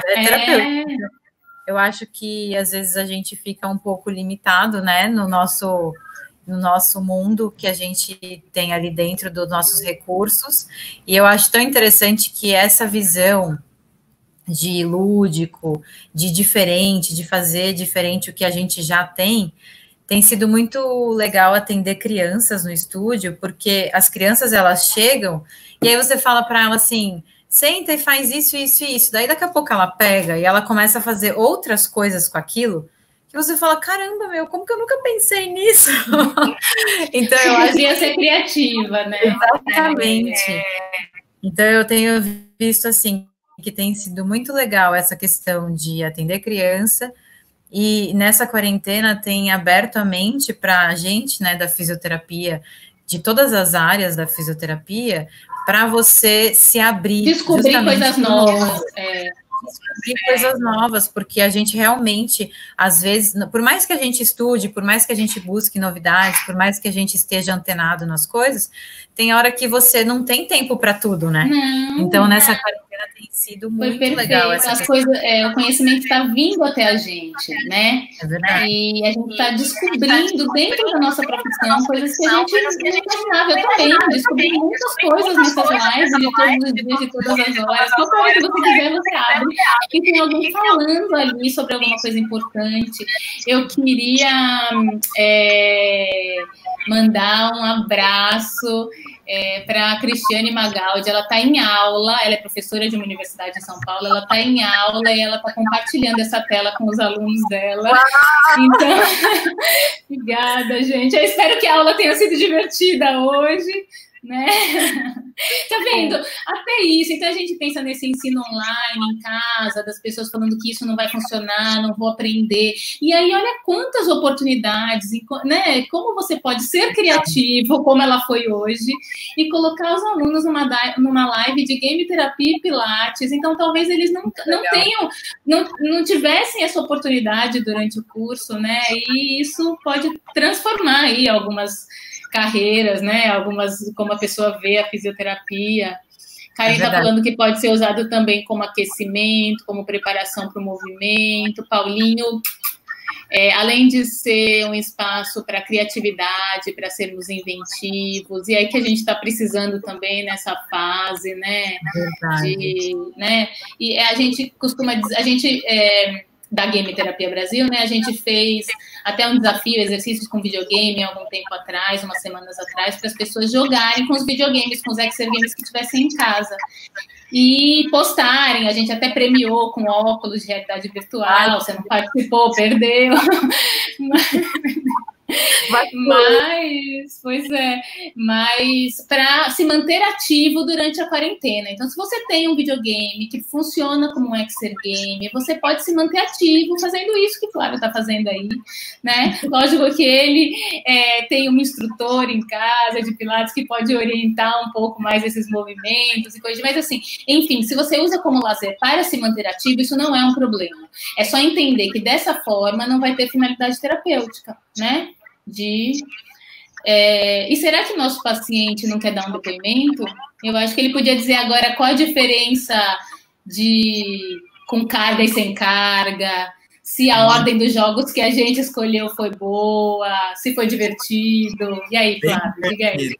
É, terapêutico. É. Eu acho que às vezes a gente fica um pouco limitado, né, no nosso no nosso mundo que a gente tem ali dentro dos nossos recursos. E eu acho tão interessante que essa visão de lúdico, de diferente, de fazer diferente o que a gente já tem, tem sido muito legal atender crianças no estúdio, porque as crianças elas chegam e aí você fala para ela assim: senta e faz isso, isso e isso. Daí daqui a pouco ela pega e ela começa a fazer outras coisas com aquilo você fala, caramba, meu, como que eu nunca pensei nisso? então eu acho que ser criativa, né? Exatamente. É. Então eu tenho visto assim que tem sido muito legal essa questão de atender criança e nessa quarentena tem aberto a mente para a gente, né, da fisioterapia, de todas as áreas da fisioterapia, para você se abrir. Descobrir coisas novas. É descobrir coisas novas, porque a gente realmente, às vezes, por mais que a gente estude, por mais que a gente busque novidades, por mais que a gente esteja antenado nas coisas, tem hora que você não tem tempo para tudo, né? Não, então, nessa quarentena tem sido muito legal. Essa As coisas, é, o conhecimento está vindo até a gente, né? É. E a gente está descobrindo dentro da nossa profissão coisas que a gente não imaginava. Eu também descobri muitas coisas nessas lives de todos os dias, de todas as horas. Qualquer hora que você quiser, você abre. E tem alguém falando ali sobre alguma coisa importante. Eu queria é, mandar um abraço é, para a Cristiane Magaldi. Ela está em aula, ela é professora de uma universidade em São Paulo, ela está em aula e ela está compartilhando essa tela com os alunos dela. Então, obrigada, gente. Eu espero que a aula tenha sido divertida hoje né? tá vendo? Até isso. Então a gente pensa nesse ensino online, em casa, das pessoas falando que isso não vai funcionar, não vou aprender. E aí, olha quantas oportunidades, né? Como você pode ser criativo, como ela foi hoje, e colocar os alunos numa, numa live de game terapia e pilates. Então, talvez eles não, não tenham, não, não tivessem essa oportunidade durante o curso, né? E isso pode transformar aí algumas carreiras, né? Algumas, como a pessoa vê a fisioterapia. Karen está é falando que pode ser usado também como aquecimento, como preparação para o movimento. Paulinho, é, além de ser um espaço para criatividade, para sermos inventivos, e aí que a gente está precisando também nessa fase, né? Verdade. De, né? E a gente costuma dizer, a gente é, da Game Terapia Brasil, né? A gente fez até um desafio, exercícios com videogame algum tempo atrás, umas semanas atrás, para as pessoas jogarem com os videogames, com os Exer Games que tivessem em casa. E postarem, a gente até premiou com óculos de realidade virtual, você não participou, perdeu. Mas, pois é, mas para se manter ativo durante a quarentena. Então, se você tem um videogame que funciona como um Exer Game, você pode se manter ativo fazendo isso que o Flávio está fazendo aí, né? Lógico que ele é, tem um instrutor em casa de Pilates que pode orientar um pouco mais esses movimentos e coisas, mas assim, enfim, se você usa como lazer para se manter ativo, isso não é um problema. É só entender que dessa forma não vai ter finalidade terapêutica, né? De. É, e será que nosso paciente não quer dar um depoimento? Eu acho que ele podia dizer agora qual a diferença de com carga e sem carga, se a ordem dos jogos que a gente escolheu foi boa, se foi divertido. E aí, Flávio, diga aí.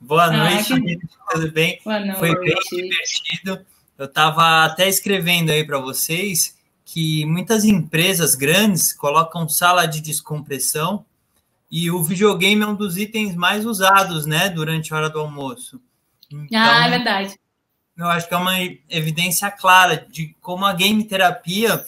Boa ah, noite, que... tudo bem? Boa noite. Foi bem divertido. Eu estava até escrevendo aí para vocês que muitas empresas grandes colocam sala de descompressão e o videogame é um dos itens mais usados, né, durante a hora do almoço. Então, ah, é verdade. Eu acho que é uma evidência clara de como a game terapia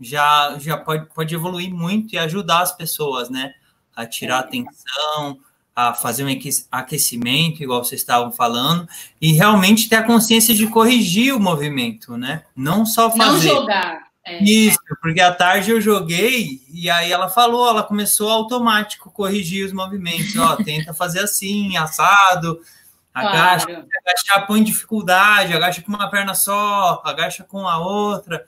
já, já pode, pode evoluir muito e ajudar as pessoas, né? A tirar a tensão, a fazer um aquecimento, igual vocês estavam falando, e realmente ter a consciência de corrigir o movimento, né? Não só fazer. Não jogar. É. Isso, porque à tarde eu joguei e aí ela falou, ela começou automático corrigir os movimentos, ó, tenta fazer assim, assado, agacha, claro. agachar põe dificuldade, agacha com uma perna só, agacha com a outra.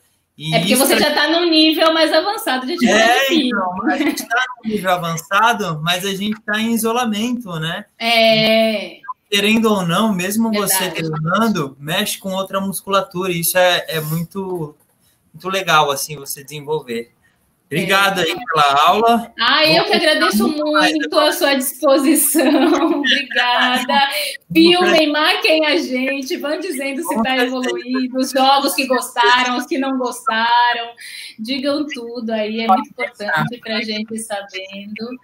é porque você já está num nível mais avançado de É, então, a gente está num nível avançado, mas a gente está em isolamento, né? É. Querendo ou não, mesmo Verdade. você treinando, mexe com outra musculatura, e isso é, é muito muito legal assim você desenvolver. Obrigado é. aí pela aula. Ah, eu que agradeço muito a sua disposição. Obrigada. Filmem, marquem a gente, vão dizendo se está evoluindo, os jogos que gostaram, os que não gostaram. Digam tudo aí, é muito importante para a gente ir sabendo.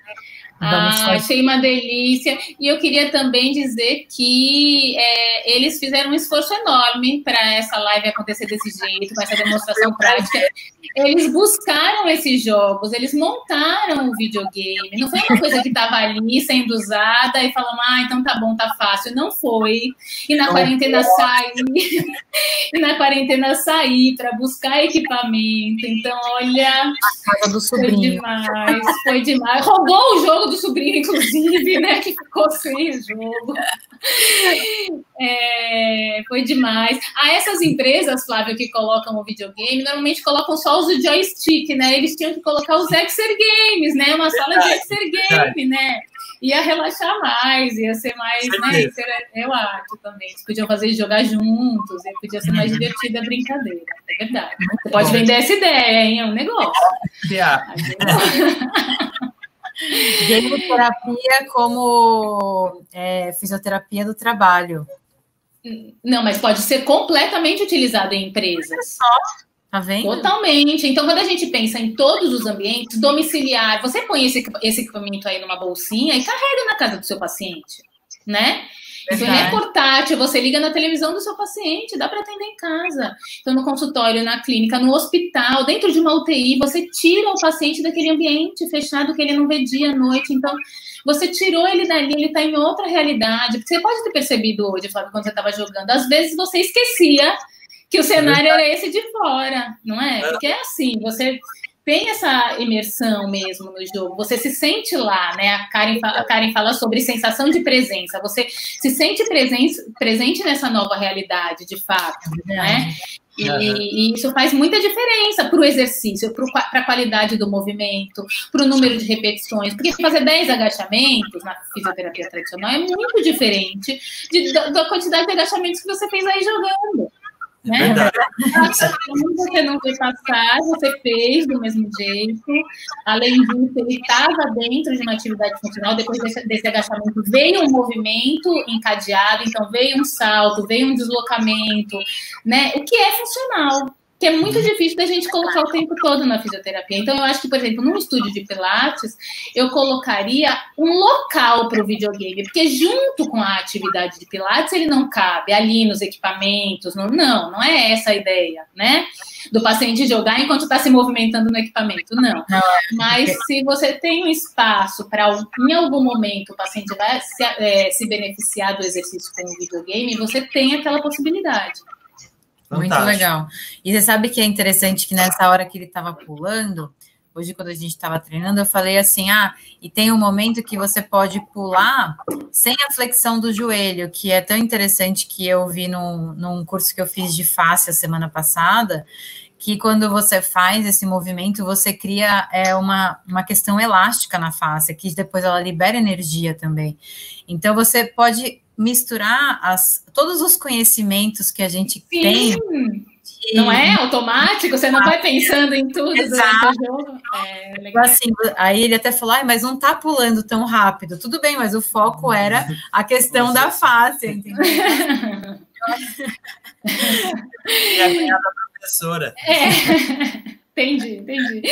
Ah, achei uma delícia. E eu queria também dizer que é, eles fizeram um esforço enorme para essa live acontecer desse jeito, com essa demonstração prática. Eles buscaram esse esses jogos, eles montaram o videogame. Não foi uma coisa que estava ali sendo usada e falando, ah, então tá bom, tá fácil. Não foi. E na quarentena saí, e na quarentena saí para buscar equipamento. Então, olha, a casa do sobrinho. foi demais, foi demais. Roubou o jogo do sobrinho, inclusive, né? Que ficou sem o jogo. É, foi demais. Ah, essas empresas, Flávio, que colocam o videogame, normalmente colocam só os joystick, né? Eles tinham que colocar os Exer Games, né? Uma sala de Exer Game, né? Ia relaxar mais, ia ser mais, né? Eu acho também. Eles podiam fazer jogar juntos, e podia ser mais divertida a brincadeira. É verdade. Você pode vender essa ideia, hein? É um negócio. Yeah. Gameterapia como é, fisioterapia do trabalho. Não, mas pode ser completamente utilizado em empresas. Tá vendo? Totalmente. Então, quando a gente pensa em todos os ambientes, domiciliar, você põe esse, esse equipamento aí numa bolsinha e carrega na casa do seu paciente, né? Isso não é portátil, você liga na televisão do seu paciente, dá para atender em casa. Então, no consultório, na clínica, no hospital, dentro de uma UTI, você tira o paciente daquele ambiente fechado que ele não vê dia, noite. Então, você tirou ele dali, ele está em outra realidade. Você pode ter percebido hoje, Flávio, quando você estava jogando, às vezes você esquecia que o cenário era esse de fora, não é? Porque é assim, você tem essa imersão mesmo no jogo, você se sente lá, né? A Karen, a Karen fala sobre sensação de presença, você se sente presente, presente nessa nova realidade, de fato, né? E, e, isso faz muita diferença para o exercício, para a qualidade do movimento, para o número de repetições. Porque fazer 10 agachamentos na fisioterapia tradicional é muito diferente de, da, da quantidade de agachamentos que você fez aí jogando. Né? Você não foi passar, você fez do mesmo jeito. Além disso, ele estava dentro de uma atividade funcional. Depois desse, desse, agachamento, veio um movimento encadeado, então veio um salto, veio um deslocamento, né? O que é funcional que é muito difícil da gente colocar o tempo todo na fisioterapia. Então, eu acho que, por exemplo, num estúdio de Pilates, eu colocaria um local para o videogame, porque junto com a atividade de Pilates, ele não cabe ali nos equipamentos. No... Não, não é essa a ideia, né? Do paciente jogar enquanto está se movimentando no equipamento, não. É. Mas se você tem um espaço para, em algum momento, o paciente vai se, é, se beneficiar do exercício com o videogame, você tem aquela possibilidade. Muito legal. E você sabe que é interessante que nessa hora que ele estava pulando, hoje quando a gente estava treinando, eu falei assim: ah, e tem um momento que você pode pular sem a flexão do joelho, que é tão interessante que eu vi num, num curso que eu fiz de face a semana passada, que quando você faz esse movimento, você cria é, uma, uma questão elástica na face, que depois ela libera energia também. Então você pode misturar as, todos os conhecimentos que a gente Sim. tem. De... Não é automático, você não vai pensando em tudo Exato. É, assim, aí ele até falou, mas não tá pulando tão rápido. Tudo bem, mas o foco era a questão da face, entendeu? e a professora. É. Entendi, entendi.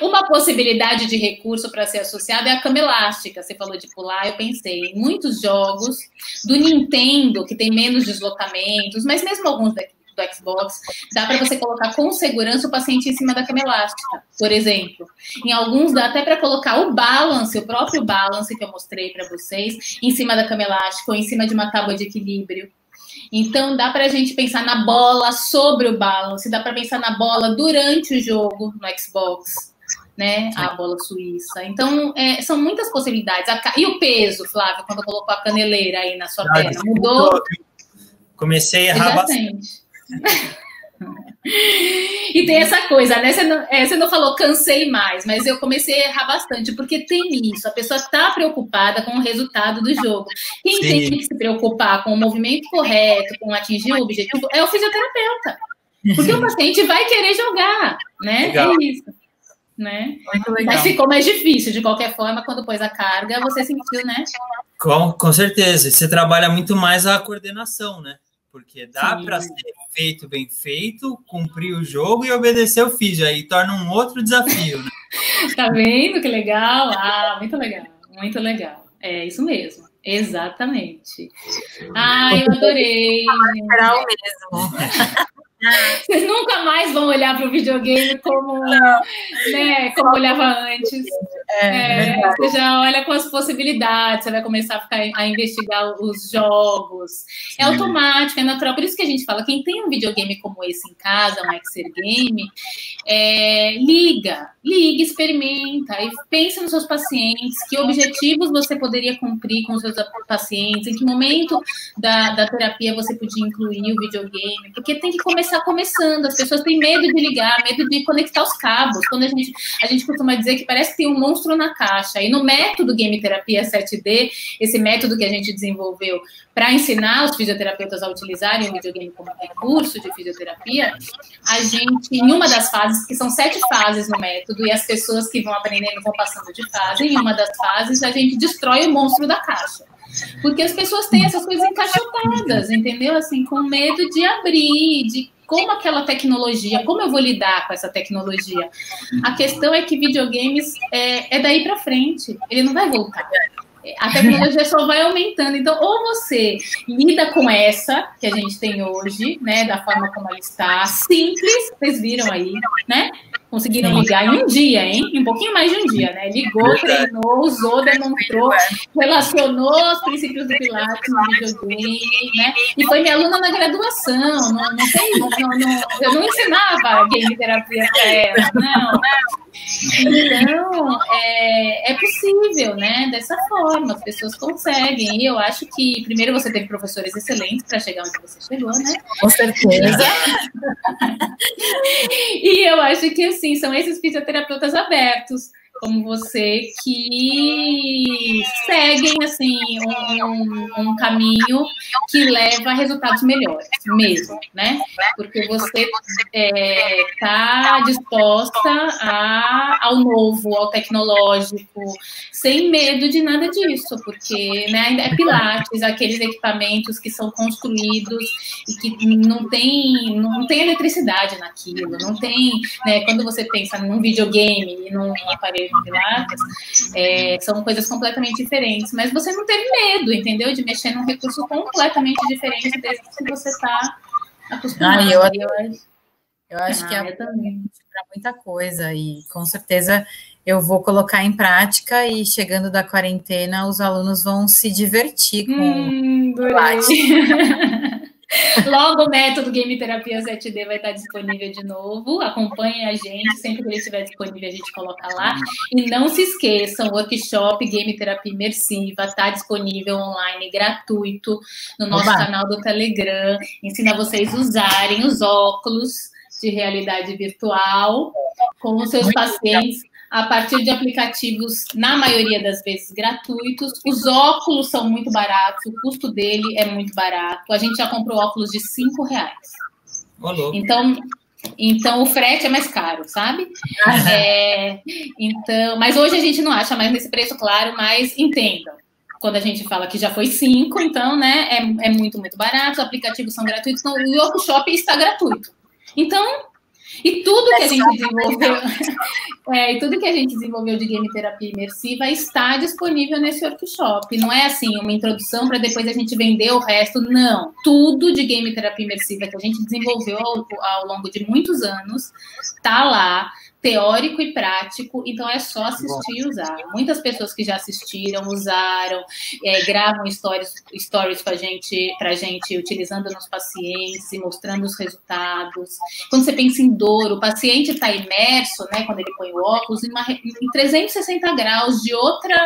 Uma possibilidade de recurso para ser associado é a cama elástica. Você falou de pular, eu pensei em muitos jogos do Nintendo que tem menos deslocamentos, mas mesmo alguns do Xbox, dá para você colocar com segurança o paciente em cima da cama elástica, por exemplo. Em alguns dá até para colocar o balance, o próprio balance que eu mostrei para vocês, em cima da cama elástica ou em cima de uma tábua de equilíbrio. Então dá para a gente pensar na bola sobre o balance, dá para pensar na bola durante o jogo no Xbox, né? A bola suíça. Então é, são muitas possibilidades. E o peso, Flávio, quando colocou a caneleira aí na sua perna, mudou? Comecei a errar bastante. E tem essa coisa, né? Você não, é, você não, falou cansei mais, mas eu comecei a errar bastante, porque tem isso, a pessoa está preocupada com o resultado do jogo. Quem Sim. tem que se preocupar com o movimento correto, com atingir o objetivo, é o fisioterapeuta. Porque o paciente vai querer jogar, né? Legal. É isso. Né? Mas ficou mais difícil, de qualquer forma, quando pôs a carga, você sentiu, né? Com, com certeza. Você trabalha muito mais a coordenação, né? Porque dá para ser feito bem feito, cumprir o jogo e obedecer o físio, aí torna um outro desafio, né? tá vendo que legal? Ah, muito legal, muito legal. É isso mesmo, exatamente. Ah, eu adorei. Será o mesmo. Vocês nunca mais vão olhar para o videogame como, né, como olhava antes. É, é, você já olha com as possibilidades, você vai começar a, ficar, a investigar os jogos. É automático, é natural. Por isso que a gente fala, quem tem um videogame como esse em casa, um Exer Game, é, liga, liga, experimenta e pensa nos seus pacientes, que objetivos você poderia cumprir com os seus pacientes, em que momento da, da terapia você podia incluir o videogame, porque tem que começar começando. As pessoas têm medo de ligar, medo de conectar os cabos. Quando a gente, a gente costuma dizer que parece que tem um monstro na caixa. E no método Game Terapia 7D, esse método que a gente desenvolveu para ensinar os fisioterapeutas a utilizarem o videogame como recurso de fisioterapia, a gente, em uma das fases, que são sete fases no método, e as pessoas que vão aprendendo vão passando de fase, em uma das fases a gente destrói o monstro da caixa. Porque as pessoas têm essas coisas encaixotadas, entendeu? Assim, com medo de abrir, de como aquela tecnologia, como eu vou lidar com essa tecnologia. A questão é que videogames é, é daí para frente, ele não vai voltar a tecnologia só vai aumentando. Então, ou você lida com essa que a gente tem hoje, né, da forma como ela está, simples, vocês viram aí, né? Conseguiram ligar em um dia, hein? Em um pouquinho mais de um dia, né? Ligou, treinou, usou, demonstrou, relacionou os princípios do Pilates no videogame, né? E foi minha aluna na graduação, não, não sei, não, não, eu não ensinava game terapia para ela, não. Então, é, é possível, né? Dessa forma, as pessoas conseguem. E eu acho que, primeiro, você teve professores excelentes para chegar onde você chegou, né? Com certeza. e eu acho que, assim, são esses fisioterapeutas abertos como você que seguem assim um, um, caminho que leva a resultados melhores, mesmo, né? Porque você está é, tá disposta a, ao novo, ao tecnológico, sem medo de nada disso, porque né, é Pilates, aqueles equipamentos que são construídos e que não tem, não tem eletricidade naquilo, não tem, né, quando você pensa num videogame e num aparelho Pilates, é, são coisas completamente diferentes. Mas você não teve medo, entendeu? De mexer num recurso completamente diferente desse que você está acostumado. Ah, eu, eu, eu acho ah, que é para muita coisa e com certeza eu vou colocar em prática e chegando da quarentena os alunos vão se divertir com hum, o Logo o método Game Terapia 7D vai estar disponível de novo. Acompanhe a gente, sempre que ele estiver disponível a gente coloca lá. E não se esqueçam, o workshop Game Terapia Imersiva está disponível online, gratuito, no nosso Oba. canal do Telegram. Ensina vocês a usarem os óculos de realidade virtual com os seus Muito pacientes. Legal a partir de aplicativos, na maioria das vezes, gratuitos. Os óculos são muito baratos, o custo dele é muito barato. A gente já comprou óculos de cinco reais. Então, então o frete é mais caro, sabe? É, então, mas hoje a gente não acha mais nesse preço, claro, mas entendam. Quando a gente fala que já foi cinco, então, né, é, é muito, muito barato, os aplicativos são gratuitos, então, o workshop está gratuito. Então, e tudo que a gente desenvolveu, é, e tudo que a gente desenvolveu de game terapia imersiva está disponível nesse workshop. Não é assim, uma introdução para depois a gente vender o resto. Não. Tudo de game terapia imersiva que a gente desenvolveu ao, ao longo de muitos anos está lá teórico e prático, então é só assistir e usar. Muitas pessoas que já assistiram, usaram, é, gravam stories, stories com a gente, pra gente, utilizando nos pacientes e mostrando os resultados. Quando você pensa em dor, o paciente está imerso, né, quando ele põe o óculos, em, uma, em 360 graus de outra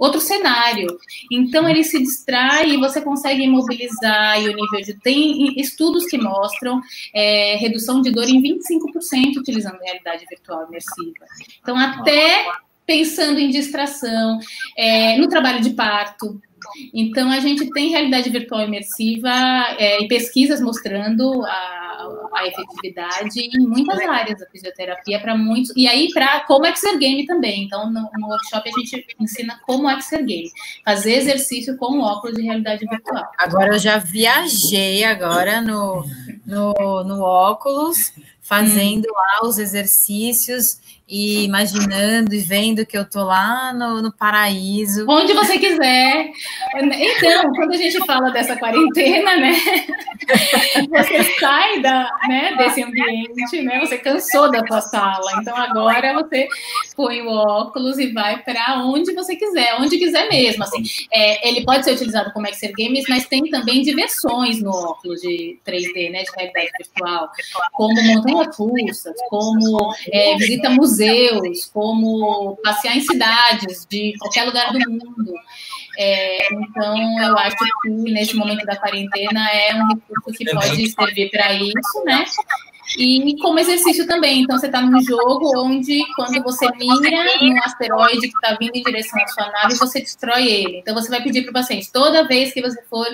outro cenário. Então ele se distrai e você consegue imobilizar e o nível de tem estudos que mostram é, redução de dor em 25% utilizando realidade virtual imersiva. Então até pensando em distração, é, no trabalho de parto, então, a gente tem realidade virtual imersiva é, e pesquisas mostrando a, a, efetividade em muitas áreas da fisioterapia para muitos. E aí, para como Exer Game também. Então, no, no, workshop, a gente ensina como Exer Game, fazer exercício com óculos de realidade virtual. Agora, eu já viajei agora no, no, no óculos, fazendo hum. lá os exercícios e imaginando e vendo que eu tô lá no, no paraíso. Onde você quiser. Então, quando a gente fala dessa quarentena, né? Você sai da, né, desse ambiente, né? Você cansou da tua sala. Então agora você põe o óculos e vai para onde você quiser, onde quiser mesmo. Assim, é, ele pode ser utilizado como Excel Games, mas tem também diversões no óculos de 3D, né? De realidade virtual, como montanha-russas, como é, visita museus museus, como passear em cidades de qualquer lugar do mundo. É, então, eu acho que nesse momento da quarentena é um recurso que pode servir para isso, né? E como exercício também. Então, você está num jogo onde, quando você mira num asteroide que está vindo em direção à sua nave, você destrói ele. Então, você vai pedir para o paciente, toda vez que você for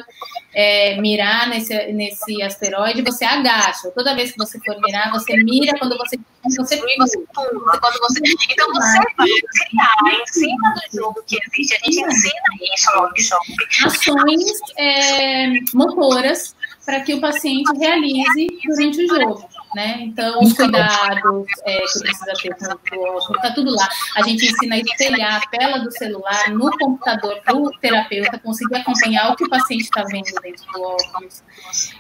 é, mirar nesse, nesse asteroide, você agacha. Toda vez que você for mirar, você mira quando você você pula. Quando você... Então, você vai criar em cima do jogo que existe. A gente ensina isso no workshop. Ações é, motoras para que o paciente realize durante o jogo né? Então, os cuidados é, que precisa ter com o óculos, está tudo lá. A gente ensina a espelhar a tela do celular no computador para o terapeuta conseguir acompanhar o que o paciente está vendo dentro do óculos.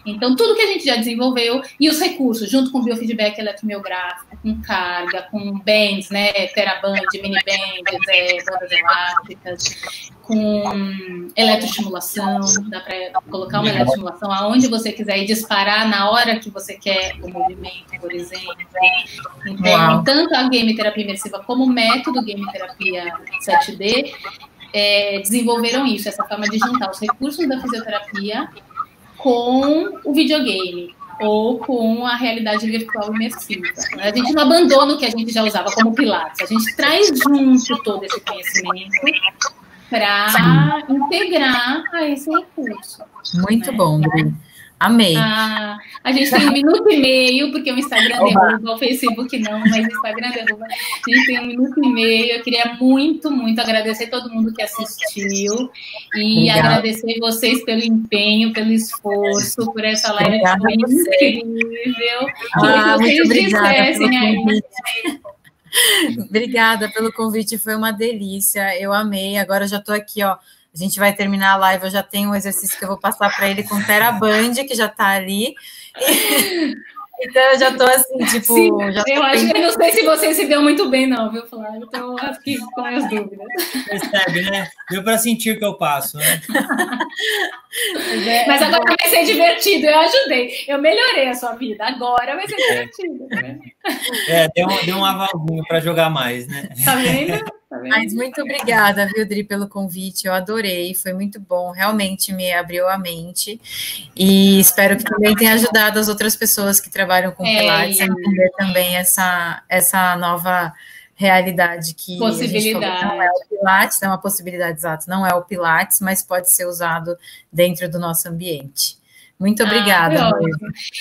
Então, tudo que a gente já desenvolveu e os recursos, junto com biofeedback eletromiográfico, com carga, com bands, né? Teraband, mini bands, é, bandas elásticas, com eletroestimulação, dá para colocar uma eletroestimulação aonde você quiser e disparar na hora que você quer o movimento, por exemplo. Então, tanto a game terapia imersiva como o método game terapia 7D é, desenvolveram isso, essa forma de juntar os recursos da fisioterapia com o videogame ou com a realidade virtual imersiva. A gente não abandona o que a gente já usava como Pilates, a gente traz junto todo esse conhecimento para integrar a esse recurso. Muito né? bom, Bri. Amei. Ah, a gente tem um minuto e meio, porque o Instagram derruba, o Facebook não, mas o Instagram derruba. A gente tem um minuto e meio. Eu queria muito, muito agradecer todo mundo que assistiu e Obrigada. agradecer vocês pelo empenho, pelo esforço, por essa live que foi incrível. Ah, que vocês muito dissessem aí. Obrigada pelo convite, foi uma delícia. Eu amei. Agora já estou aqui, ó. A gente vai terminar a live. Eu já tenho um exercício que eu vou passar para ele com Teraband, que já está ali. Então eu já tô assim, tipo. Sim, já eu acho que eu não sei se você se deu muito bem, não, viu, Flávio? Então aqui com as dúvidas. Percebe, né? Deu para sentir o que eu passo, né? Mas, é, agora vai ser divertido, eu ajudei. Eu melhorei a sua vida. Agora vai ser é. divertido. Né? É, deu, deu um avalzinho para jogar mais, né? Tá vendo? Tá Mas muito obrigada, viu, Dri, pelo convite. Eu adorei, foi muito bom, realmente me abriu a mente. E espero que também tenha ajudado as outras pessoas que trabalham com é, Pilates a entender também essa, essa nova realidade que possibilidade. não é o Pilates, é uma possibilidade exata, não é o Pilates, mas pode ser usado dentro do nosso ambiente. Muito ah, obrigada. Ah,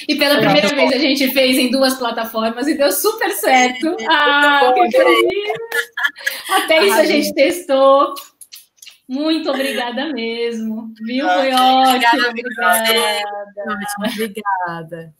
e pela primeira vez a gente fez em duas plataformas e deu super certo. Ah, bom, que feliz! Até isso a gente testou. Muito obrigada mesmo, viu? Foi ótimo. Obrigada. Obrigada. Obrigada.